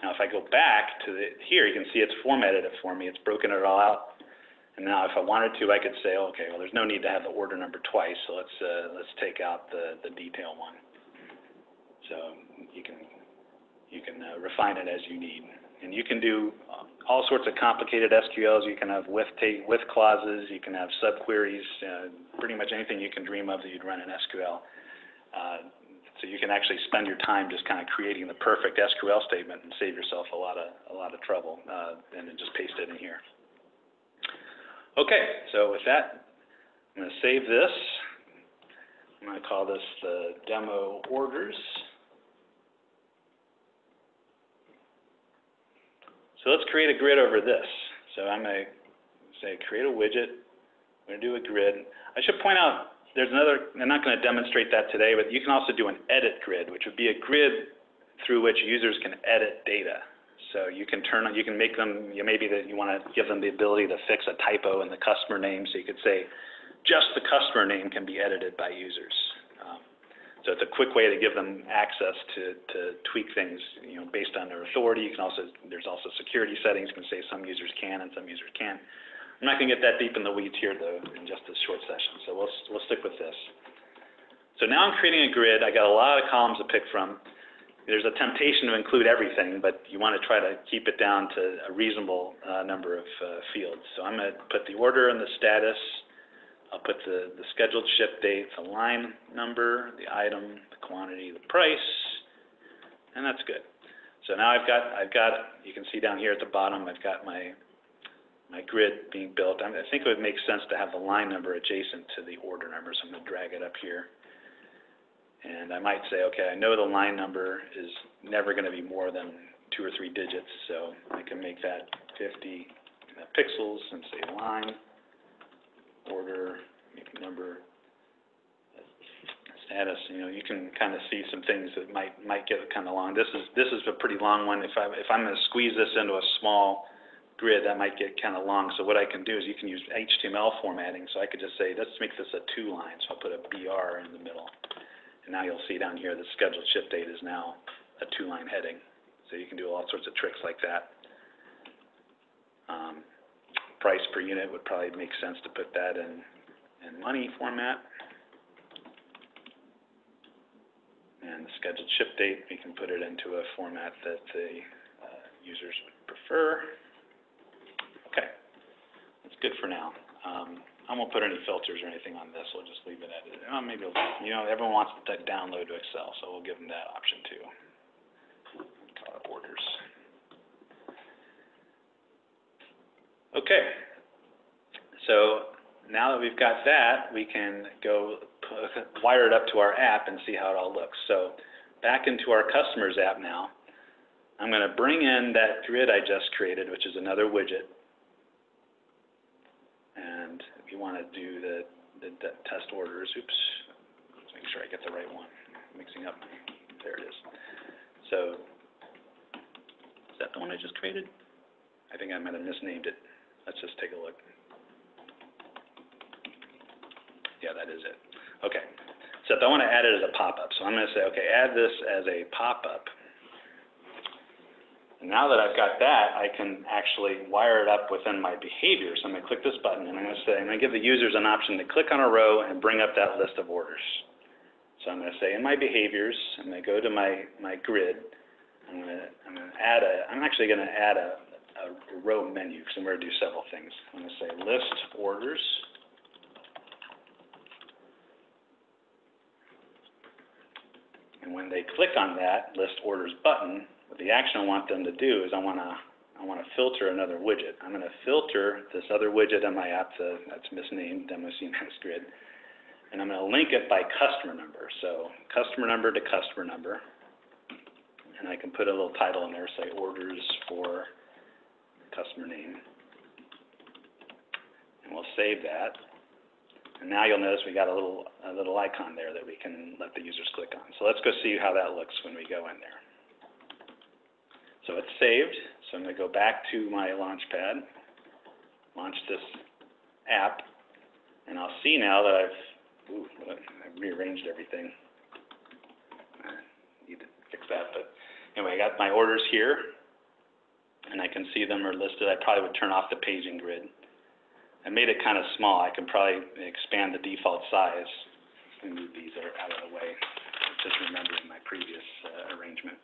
[SPEAKER 3] Now if I go back to the, here, you can see it's formatted it for me. It's broken it all out. And now if I wanted to, I could say, okay, well, there's no need to have the order number twice, so let's, uh, let's take out the, the detail one. So you can, you can uh, refine it as you need. And you can do all sorts of complicated SQLs. You can have with, with clauses. You can have subqueries. Uh, pretty much anything you can dream of that you'd run in SQL. Uh, so you can actually spend your time just kind of creating the perfect SQL statement and save yourself a lot of a lot of trouble, uh, and then just paste it in here. Okay, so with that, I'm going to save this. I'm going to call this the demo orders. So let's create a grid over this. So I'm going to say create a widget. I'm going to do a grid. I should point out there's another, I'm not going to demonstrate that today, but you can also do an edit grid, which would be a grid through which users can edit data. So you can turn, you can make them, you maybe that you want to give them the ability to fix a typo in the customer name. So you could say just the customer name can be edited by users. Um, so it's a quick way to give them access to, to tweak things, you know, based on their authority. You can also, there's also security settings. You can say some users can and some users can't. I'm not going to get that deep in the weeds here, though, in just this short session. So we'll, we'll stick with this. So now I'm creating a grid. I got a lot of columns to pick from. There's a temptation to include everything, but you want to try to keep it down to a reasonable uh, number of uh, fields. So I'm going to put the order and the status, I'll put the, the scheduled ship date, the line number, the item, the quantity, the price, and that's good. So now I've got, I've got, you can see down here at the bottom, I've got my, my grid being built. I, I think it would make sense to have the line number adjacent to the order number, so I'm going to drag it up here. And I might say, okay, I know the line number is never going to be more than two or three digits, so I can make that 50 pixels and say line order, number, status, you know, you can kind of see some things that might, might get kind of long. This is, this is a pretty long one. If I, if I'm going to squeeze this into a small grid, that might get kind of long. So what I can do is you can use HTML formatting. So I could just say, let's make this a two line. So I'll put a BR in the middle. And now you'll see down here, the scheduled ship date is now a two-line heading. So you can do all sorts of tricks like that. Um, price per unit would probably make sense to put that in, in money format. And the scheduled ship date, we can put it into a format that the uh, users would prefer. Okay, that's good for now. Um, I won't put any filters or anything on this, we'll just leave it at, uh, maybe, it'll- you know, everyone wants to download to Excel, so we'll give them that option too. Call it orders. Okay, so now that we've got that, we can go wire it up to our app and see how it all looks. So back into our customers app now, I'm gonna bring in that grid I just created, which is another widget. And we wanna do the, the, the test orders, oops, let's make sure I get the right one, mixing up, there it is. So, is that the one I just created? I think I might have misnamed it, let's just take a look. Yeah, that is it. Okay. So if I want to add it as a pop-up. So I'm going to say, okay, add this as a pop-up. And now that I've got that, I can actually wire it up within my behavior. So I'm going to click this button and I'm going to say, I'm going to give the users an option to click on a row and bring up that list of orders. So I'm going to say in my behaviors, I'm going to go to my, my grid. I'm going to, I'm going to add a, I'm actually going to add a, a row menu because I'm going to do several things. I'm going to say list orders. And when they click on that list orders button, the action I want them to do is I want to I want to filter another widget. I'm going to filter this other widget on my app the, that's misnamed Demo CMAST Grid, and I'm going to link it by customer number. So customer number to customer number, and I can put a little title in there, say orders for customer name, and we'll save that. And now you'll notice we got a little, a little icon there that we can let the users click on. So let's go see how that looks when we go in there. So it's saved, so I'm gonna go back to my Launchpad, launch this app, and I'll see now that I've, ooh, I've rearranged everything. I Need to fix that, but anyway, I got my orders here, and I can see them are listed. I probably would turn off the paging grid. I made it kind of small. I can probably expand the default size and move these are out of the way, just remembering my previous uh, arrangement.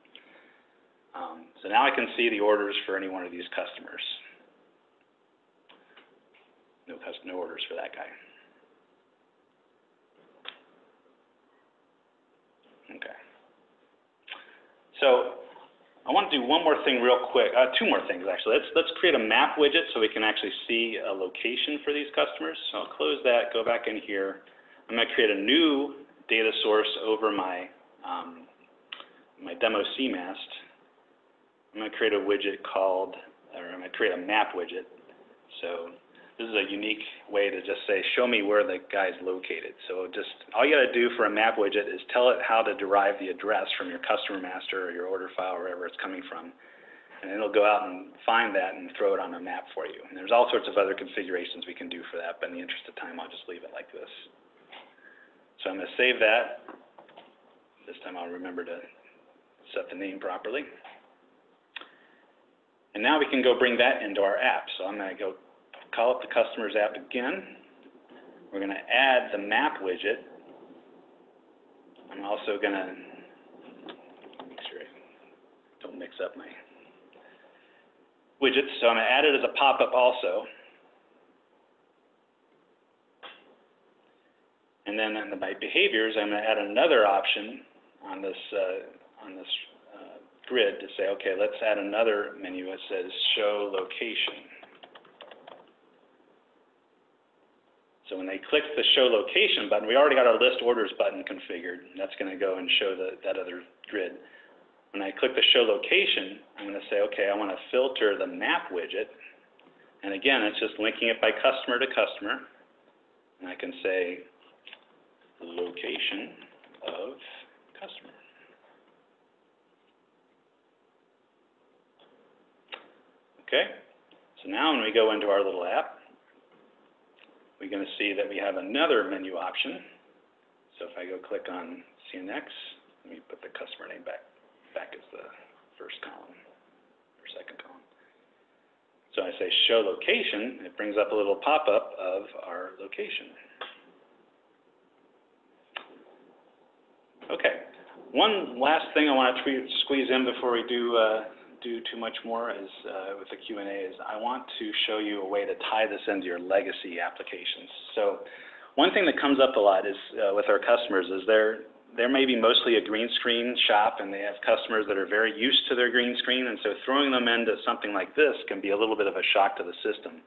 [SPEAKER 3] Um, so now I can see the orders for any one of these customers. No orders for that guy. Okay. So I want to do one more thing real quick, uh, two more things actually. Let's, let's create a map widget so we can actually see a location for these customers. So I'll close that, go back in here. I'm going to create a new data source over my, um, my demo CMAST. I'm going to create a widget called, or I'm going to create a map widget. So this is a unique way to just say, show me where the guy's located. So just, all you got to do for a map widget is tell it how to derive the address from your customer master or your order file, or wherever it's coming from. And it'll go out and find that and throw it on a map for you. And there's all sorts of other configurations we can do for that, but in the interest of time, I'll just leave it like this. So I'm going to save that. This time I'll remember to set the name properly. And now we can go bring that into our app. So I'm going to go call up the customer's app again. We're going to add the map widget. I'm also going to make sure I don't mix up my widgets. So I'm going to add it as a pop-up also. And then in the my behaviors, I'm going to add another option on this uh, on this grid to say, okay, let's add another menu that says show location. So when they click the show location button, we already got our list orders button configured. That's going to go and show the, that other grid. When I click the show location, I'm going to say, okay, I want to filter the map widget. And again, it's just linking it by customer to customer. And I can say location of customer. Okay, So now when we go into our little app, we're going to see that we have another menu option. So if I go click on CNX, let me put the customer name back, back as the first column, or second column. So I say show location, it brings up a little pop-up of our location. Okay, one last thing I want to squeeze in before we do, uh, do too much more is, uh, with the Q&A is I want to show you a way to tie this into your legacy applications. So one thing that comes up a lot is, uh, with our customers is they're, there may be mostly a green screen shop and they have customers that are very used to their green screen and so throwing them into something like this can be a little bit of a shock to the system.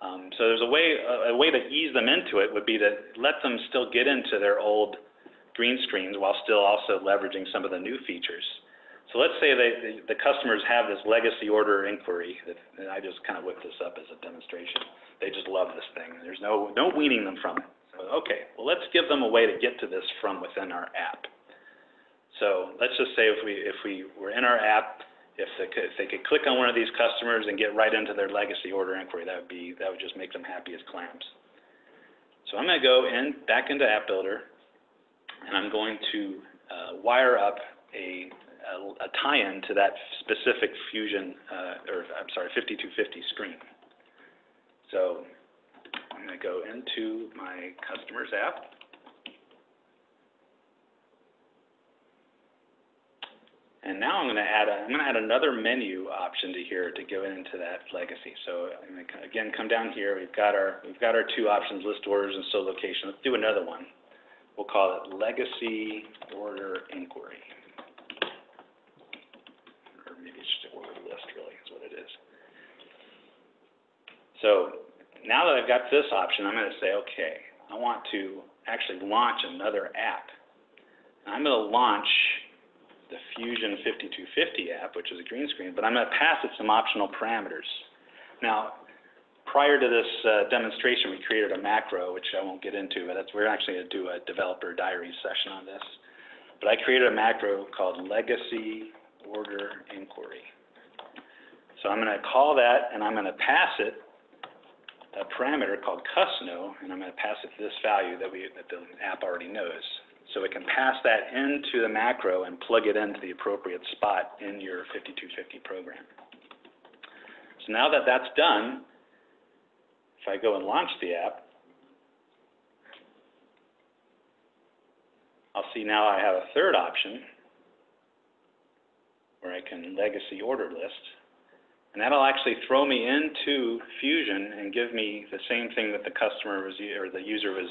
[SPEAKER 3] Um, so there's a way, a, a way to ease them into it would be to let them still get into their old green screens while still also leveraging some of the new features. So let's say they, the, customers have this legacy order inquiry, that, and I just kind of whipped this up as a demonstration. They just love this thing. There's no, no weaning them from it. So, okay, well, let's give them a way to get to this from within our app. So let's just say if we, if we were in our app, if they, could, if they could click on one of these customers and get right into their legacy order inquiry, that would be, that would just make them happy as clams. So I'm going to go in, back into App Builder, and I'm going to uh, wire up a, a, tie-in to that specific Fusion, uh, or I'm sorry, 5250 screen. So I'm going to go into my customers app. And now I'm going to add a, I'm going to add another menu option to here to go into that legacy. So I'm going to again come down here. We've got our we've got our two options: list orders and still location. Let's do another one. We'll call it legacy order inquiry. Or maybe it's just order list, really, is what it is. So now that I've got this option, I'm going to say, okay, I want to actually launch another app. I'm going to launch the Fusion 5250 app, which is a green screen, but I'm going to pass it some optional parameters. Now, prior to this uh, demonstration, we created a macro, which I won't get into, but that's, we're actually going to do a developer diary session on this. But I created a macro called legacy order inquiry. So I'm going to call that, and I'm going to pass it a parameter called cusno, and I'm going to pass it this value that, we, that the app already knows. So it can pass that into the macro and plug it into the appropriate spot in your 5250 program. So now that that's done, if I go and launch the app, I'll see now I have a third option where I can legacy order list. And that'll actually throw me into Fusion and give me the same thing that the customer was, or the user was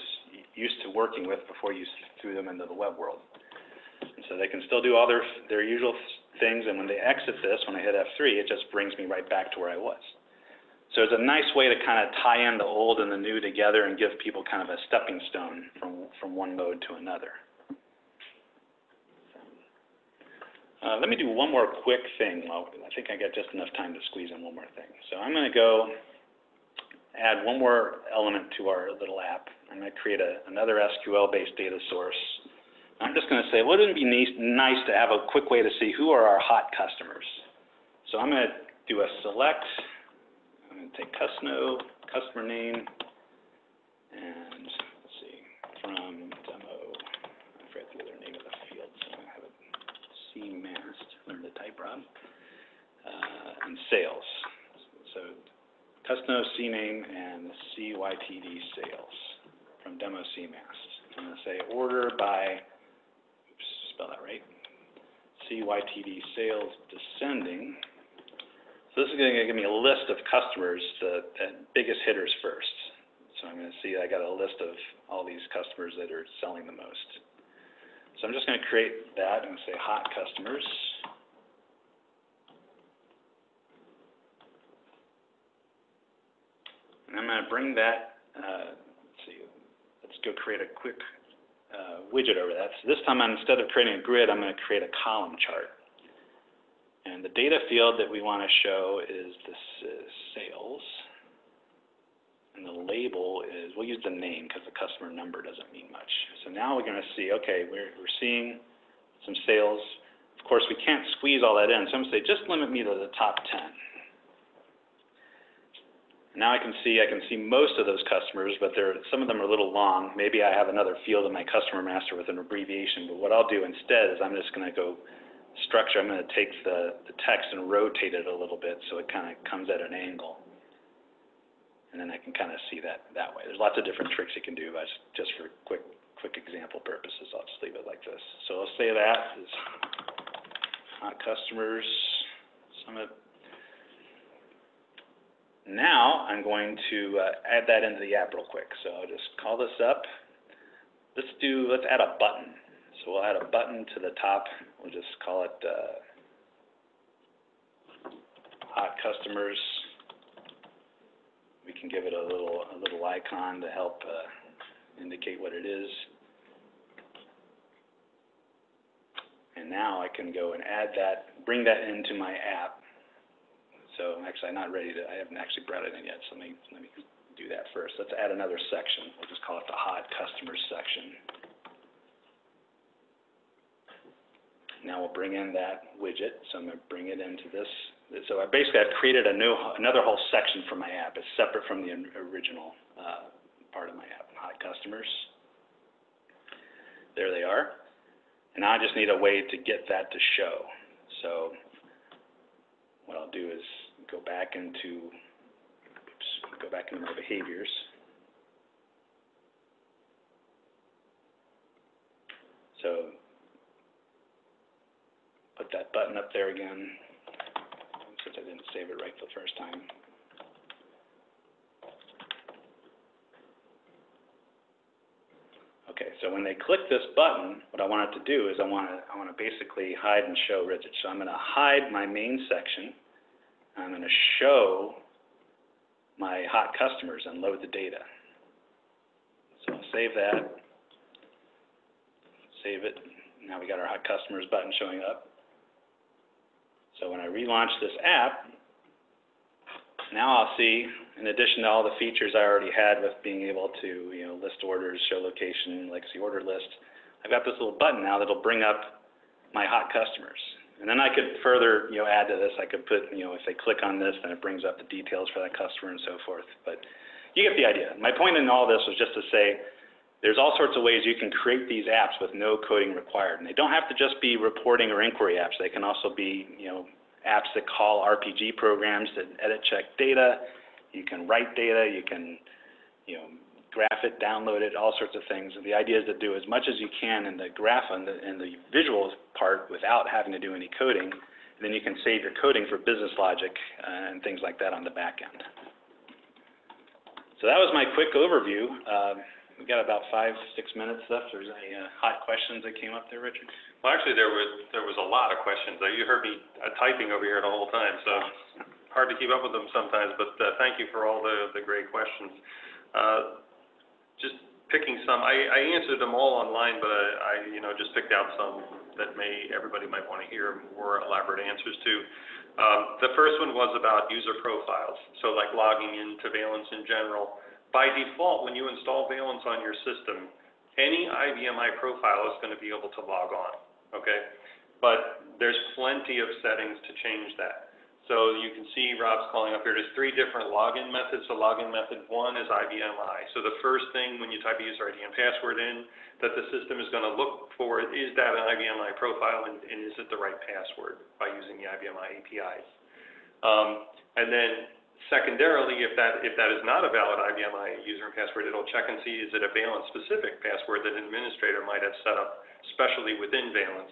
[SPEAKER 3] used to working with before you threw them into the web world. And so they can still do all their, their usual things, and when they exit this, when I hit F3, it just brings me right back to where I was. So it's a nice way to kind of tie in the old and the new together and give people kind of a stepping stone from, from one mode to another. Uh, Uh, let me do one more quick thing. I think I got just enough time to squeeze in one more thing. So I'm going to go add one more element to our little app. I'm going to create a, another SQL-based data source. I'm just going to say, wouldn't it be nice, nice to have a quick way to see who are our hot customers? So I'm going to do a select I'm going to take cusno, customer name, and let's see, from demo, I forgot the other name of the field, so I have it CMAST, learn to type, Rob, uh, and sales. So cusno, CNAME, and CYTD sales from demo CMAST. I'm going to say order by, oops, spell that right, CYTD sales descending so this is going to give me a list of customers, the, the biggest hitters first. So I'm going to see I got a list of all these customers that are selling the most. So I'm just going to create that and say hot customers. And I'm going to bring that, uh, let's see, let's go create a quick uh, widget over that. So this time, instead of creating a grid, I'm going to create a column chart. And the data field that we want to show is this is sales. And the label is, we'll use the name because the customer number doesn't mean much. So now we're going to see, okay, we're, we're seeing some sales. Of course, we can't squeeze all that in. So I'm going to say, just limit me to the top 10. Now I can see, I can see most of those customers, but there, some of them are a little long. Maybe I have another field in my customer master with an abbreviation, but what I'll do instead is I'm just gonna go structure, I'm gonna take the, the text and rotate it a little bit so it kind of comes at an angle. And then I can kind of see that that way. There's lots of different tricks you can do, but just for quick, quick example purposes, I'll just leave it like this. So I'll say that is hot customers. Now, I'm going to uh, add that into the app real quick. So I'll just call this up. Let's do, let's add a button. So we'll add a button to the top. We'll just call it uh, hot customers. We can give it a little, a little icon to help uh, indicate what it is. And now I can go and add that, bring that into my app. So actually, I'm not ready to, I haven't actually brought it in yet, so let me, let me do that first. Let's add another section. We'll just call it the hot customers section. Now we'll bring in that widget, so I'm gonna bring it into this. So I basically, I've created a new, another whole section for my app. It's separate from the original, uh, part of my app, hot customers. There they are. And I just need a way to get that to show. So what I'll do is go back into, oops, go back into my behaviors. So put that button up there again, I didn't save it right for the first time. Okay, so when they click this button, what I want it to do is I want to, I want to basically hide and show widgets. So I'm going to hide my main section. I'm going to show my hot customers and load the data. So I'll save that. Save it. Now we got our hot customers button showing up. So when I relaunch this app, now I'll see, in addition to all the features I already had with being able to, you know, list orders, show location, legacy order list, I've got this little button now that'll bring up my hot customers. And then I could further, you know, add to this, I could put, you know, if they click on this, then it brings up the details for that customer and so forth. But you get the idea. My point in all this was just to say, there's all sorts of ways you can create these apps with no coding required. And they don't have to just be reporting or inquiry apps. They can also be, you know, apps that call RPG programs that edit check data. You can write data. You can, you know, graph it, download it, all sorts of things. And the idea is to do as much as you can in the graph and the, in the visual part without having to do any coding. And then you can save your coding for business logic uh, and things like that on the back end. So that was my quick overview. Uh, we've got about five, six minutes left. There's any uh, hot questions that came up there, Richard?
[SPEAKER 2] Well, actually, there was, there was a lot of questions. Uh, You heard me uh, typing over here the whole time, so hard to keep up with them sometimes, but uh, thank you for all the, the great questions. Uh, Just picking some, I, I answered them all online, but I, I, you know, just picked out some that may, everybody might want to hear more elaborate answers to. Um, The first one was about user profiles, so like logging into Valence in general. By default, when you install Valence on your system, any IBM i profile is going to be able to log on, okay? But there's plenty of settings to change that. So you can see Rob's calling up here, there's three different login methods. So login method one is IBM i. So the first thing when you type a user ID and password in, that the system is going to look for, is that an IBM i profile and, and is it the right password by using the IBM i APIs? Um, and then secondarily, if that, if that is not a valid IBM i user and password, it'll check and see is it a Valence specific password that an administrator might have set up specially within Valence.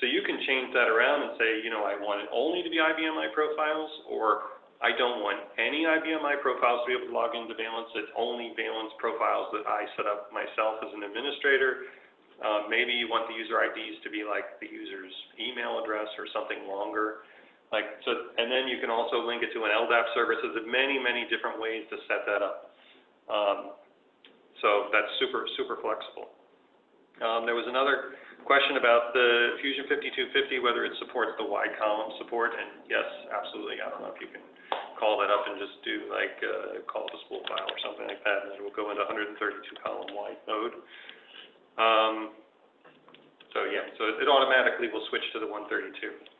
[SPEAKER 2] So you can change that around and say, you know, I want it only to be IBM i profiles, or I don't want any IBM i profiles to be able to log into Valence. It's only Valence profiles that I set up myself as an administrator. Uh, maybe you want the user IDs to be like the user's email address or something longer. Like, so, and then you can also link it to an LDAP service. There's many, many different ways to set that up. Um, so that's super, super flexible. Um, there was another question about the Fusion 5250, whether it supports the wide column support, and yes, absolutely. I don't know if you can call that up and just do like, uh, call a spool file or something like that, and it will go into 132 column wide mode. Um, so yeah, so it automatically will switch to the 132.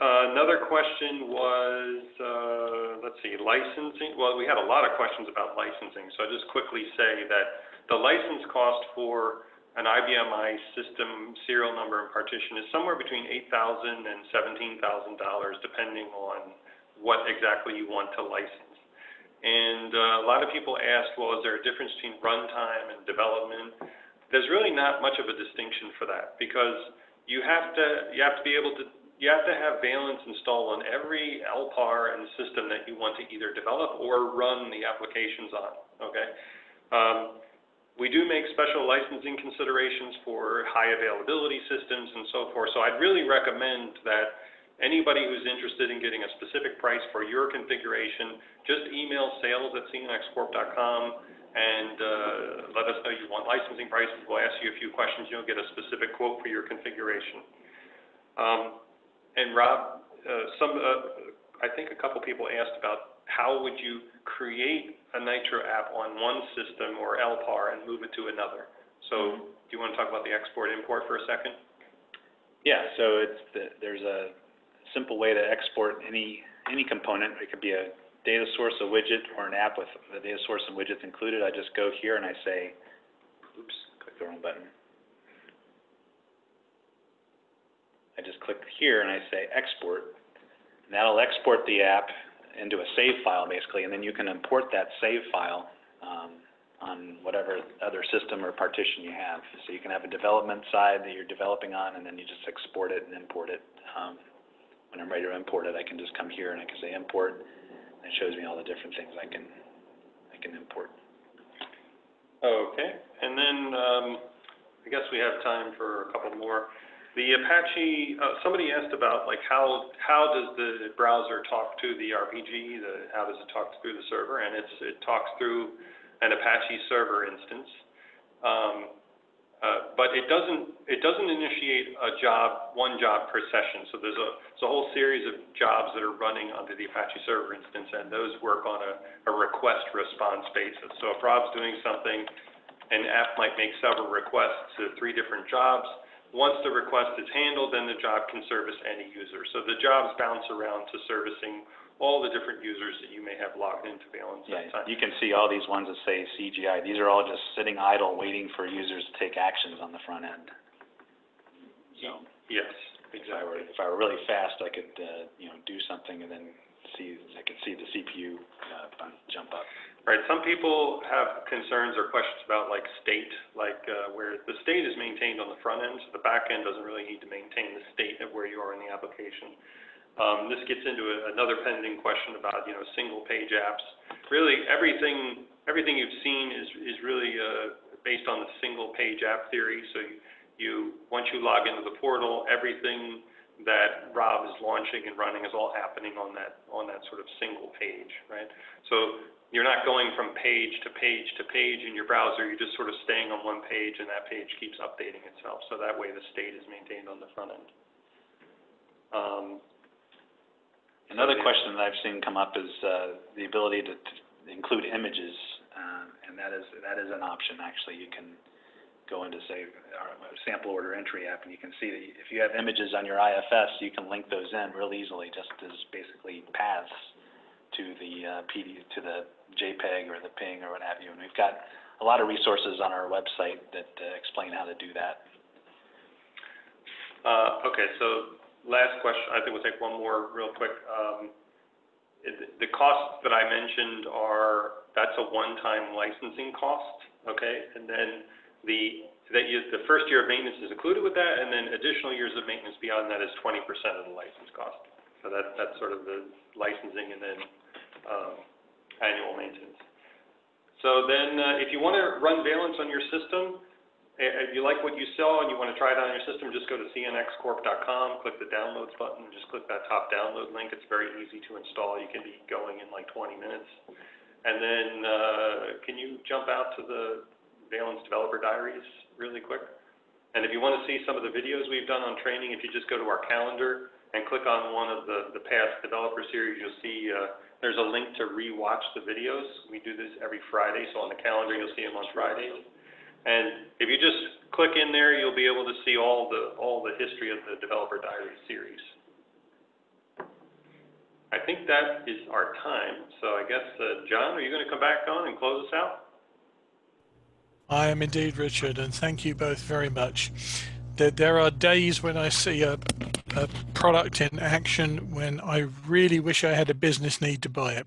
[SPEAKER 2] Another question was, uh, let's see, licensing. Well, we had a lot of questions about licensing, so I'll just quickly say that the license cost for an IBM i system serial number and partition is somewhere between $8,000 and $17,000, depending on what exactly you want to license. And uh, a lot of people asked, well, is there a difference between runtime and development? There's really not much of a distinction for that, because you have to, you have to be able to you have to have Valence installed on every LPAR and system that you want to either develop or run the applications on, okay? Um, we do make special licensing considerations for high availability systems and so forth, so I'd really recommend that anybody who's interested in getting a specific price for your configuration, just email sales@cnxcorp.com and uh, let us know you want licensing prices. We'll ask you a few questions, you'll get a specific quote for your configuration. Um, and Rob, uh, some, uh, I think a couple people asked about how would you create a Nitro app on one system or LPAR and move it to another? So, do you want to talk about the export import for a second?
[SPEAKER 3] Yeah, so it's, the- there's a simple way to export any, any component. It could be a data source, a widget, or an app with the data source and widgets included. I just go here and I say, oops, click the wrong button. I just click here and I say export, and that'll export the app into a save file basically, and then you can import that save file, um, on whatever other system or partition you have. So you can have a development side that you're developing on, and then you just export it and import it. Um, when I'm ready to import it, I can just come here and I can say import, and it shows me all the different things I can, I can import.
[SPEAKER 2] Okay, and then, um, I guess we have time for a couple more. The Apache, uh, somebody asked about, like, how, how does the browser talk to the RPG, the, how does it talk through the server? And it's, it talks through an Apache server instance. Um, uh, but it doesn't, it doesn't initiate a job, one job per session. So there's a, it's a whole series of jobs that are running under the Apache server instance, and those work on a, a request response basis. So if Rob's doing something, an app might make several requests to three different jobs. Once the request is handled, then the job can service any user. So the jobs bounce around to servicing all the different users that you may have logged into Valence at
[SPEAKER 3] Yeah,
[SPEAKER 2] time.
[SPEAKER 3] you can see all these ones that say CGI. These are all just sitting idle, waiting for users to take actions on the front end. So,
[SPEAKER 2] Yes,
[SPEAKER 3] if I were,
[SPEAKER 2] exactly.
[SPEAKER 3] if I were really fast, I could, uh, you know, do something and then see, I could see the CPU, uh, jump up.
[SPEAKER 2] Right, some people have concerns or questions about like state, like, uh, where the state is maintained on the front end, so the back end doesn't really need to maintain the state of where you are in the application. Um, this gets into another pending question about, you know, single-page apps. Really, everything, everything you've seen is, is really, uh, based on the single-page app theory, so you, once you log into the portal, everything that Rob is launching and running is all happening on that, on that sort of single page, right? So you're not going from page to page to page in your browser, you're just sort of staying on one page and that page keeps updating itself. So that way the state is maintained on the front end. Um,
[SPEAKER 3] Another question that I've seen come up is, uh, the ability to, include images, uh, and that is, that is an option, actually. You can go into, say, our sample order entry app, and you can see that if you have images on your IFS, you can link those in real easily, just as basically paths to the, uh, PD, to the JPEG or the PNG or what have you. And we've got a lot of resources on our website that, uh, explain how to do that.
[SPEAKER 2] Uh, okay, so last question, I think we'll take one more real quick. Um, the costs that I mentioned are, that's a one-time licensing cost, okay? And then the, that the first year of maintenance is included with that, and then additional years of maintenance beyond that is twenty percent of the license cost. So that, that's sort of the licensing and then, um, annual maintenance. So then, uh, if you wanna run Valence on your system, if you like what you saw and you wanna try it on your system, just go to cnxcorp.com, click the downloads button, just click that top download link. It's very easy to install. You can be going in like twenty minutes. And then, uh, can you jump out to the Valence Developer Diaries really quick? And if you wanna see some of the videos we've done on training, if you just go to our calendar and click on one of the, the past developer series, you'll see, uh, there's a link to re-watch the videos. We do this every Friday, so on the calendar, you'll see them on Fridays. And if you just click in there, you'll be able to see all the, all the history of the Developer Diary series. I think that is our time. So I guess, uh, John, are you going to come back on and close us out?
[SPEAKER 1] I am indeed, Richard, and thank you both very much. There, there are days when I see a, a product in action when I really wish I had a business need to buy it.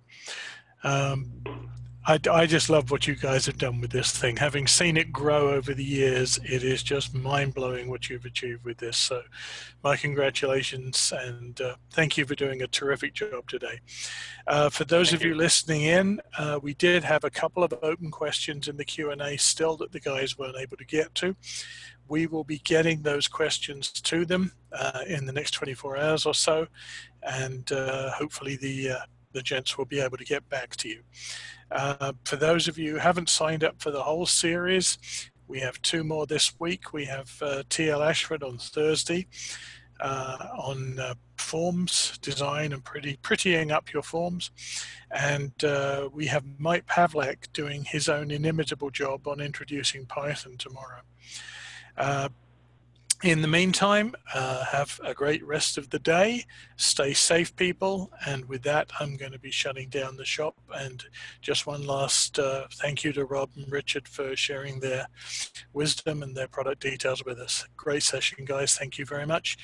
[SPEAKER 1] Um, I, I just love what you guys have done with this thing. Having seen it grow over the years, it is just mind blowing what you've achieved with this. So, my congratulations and uh, thank you for doing a terrific job today. Uh, for those
[SPEAKER 2] Thank
[SPEAKER 1] of you. listening in, uh, we did have a couple of open questions in the Q and A still that the guys weren't able to get to. We will be getting those questions to them uh, in the next 24 hours or so, and uh, hopefully the uh, the gents will be able to get back to you. Uh, for those of you who haven't signed up for the whole series, we have two more this week. We have uh, TL Ashford on Thursday uh, on uh, forms design and pretty prettying up your forms, and uh, we have Mike Pavlak doing his own inimitable job on introducing Python tomorrow. In the meantime, uh, have a great rest of the day. Stay safe, people. And with that, I'm going to be shutting down the shop. And just one last uh, thank you to Rob and Richard for sharing their wisdom and their product details with us. Great session, guys. Thank you very much.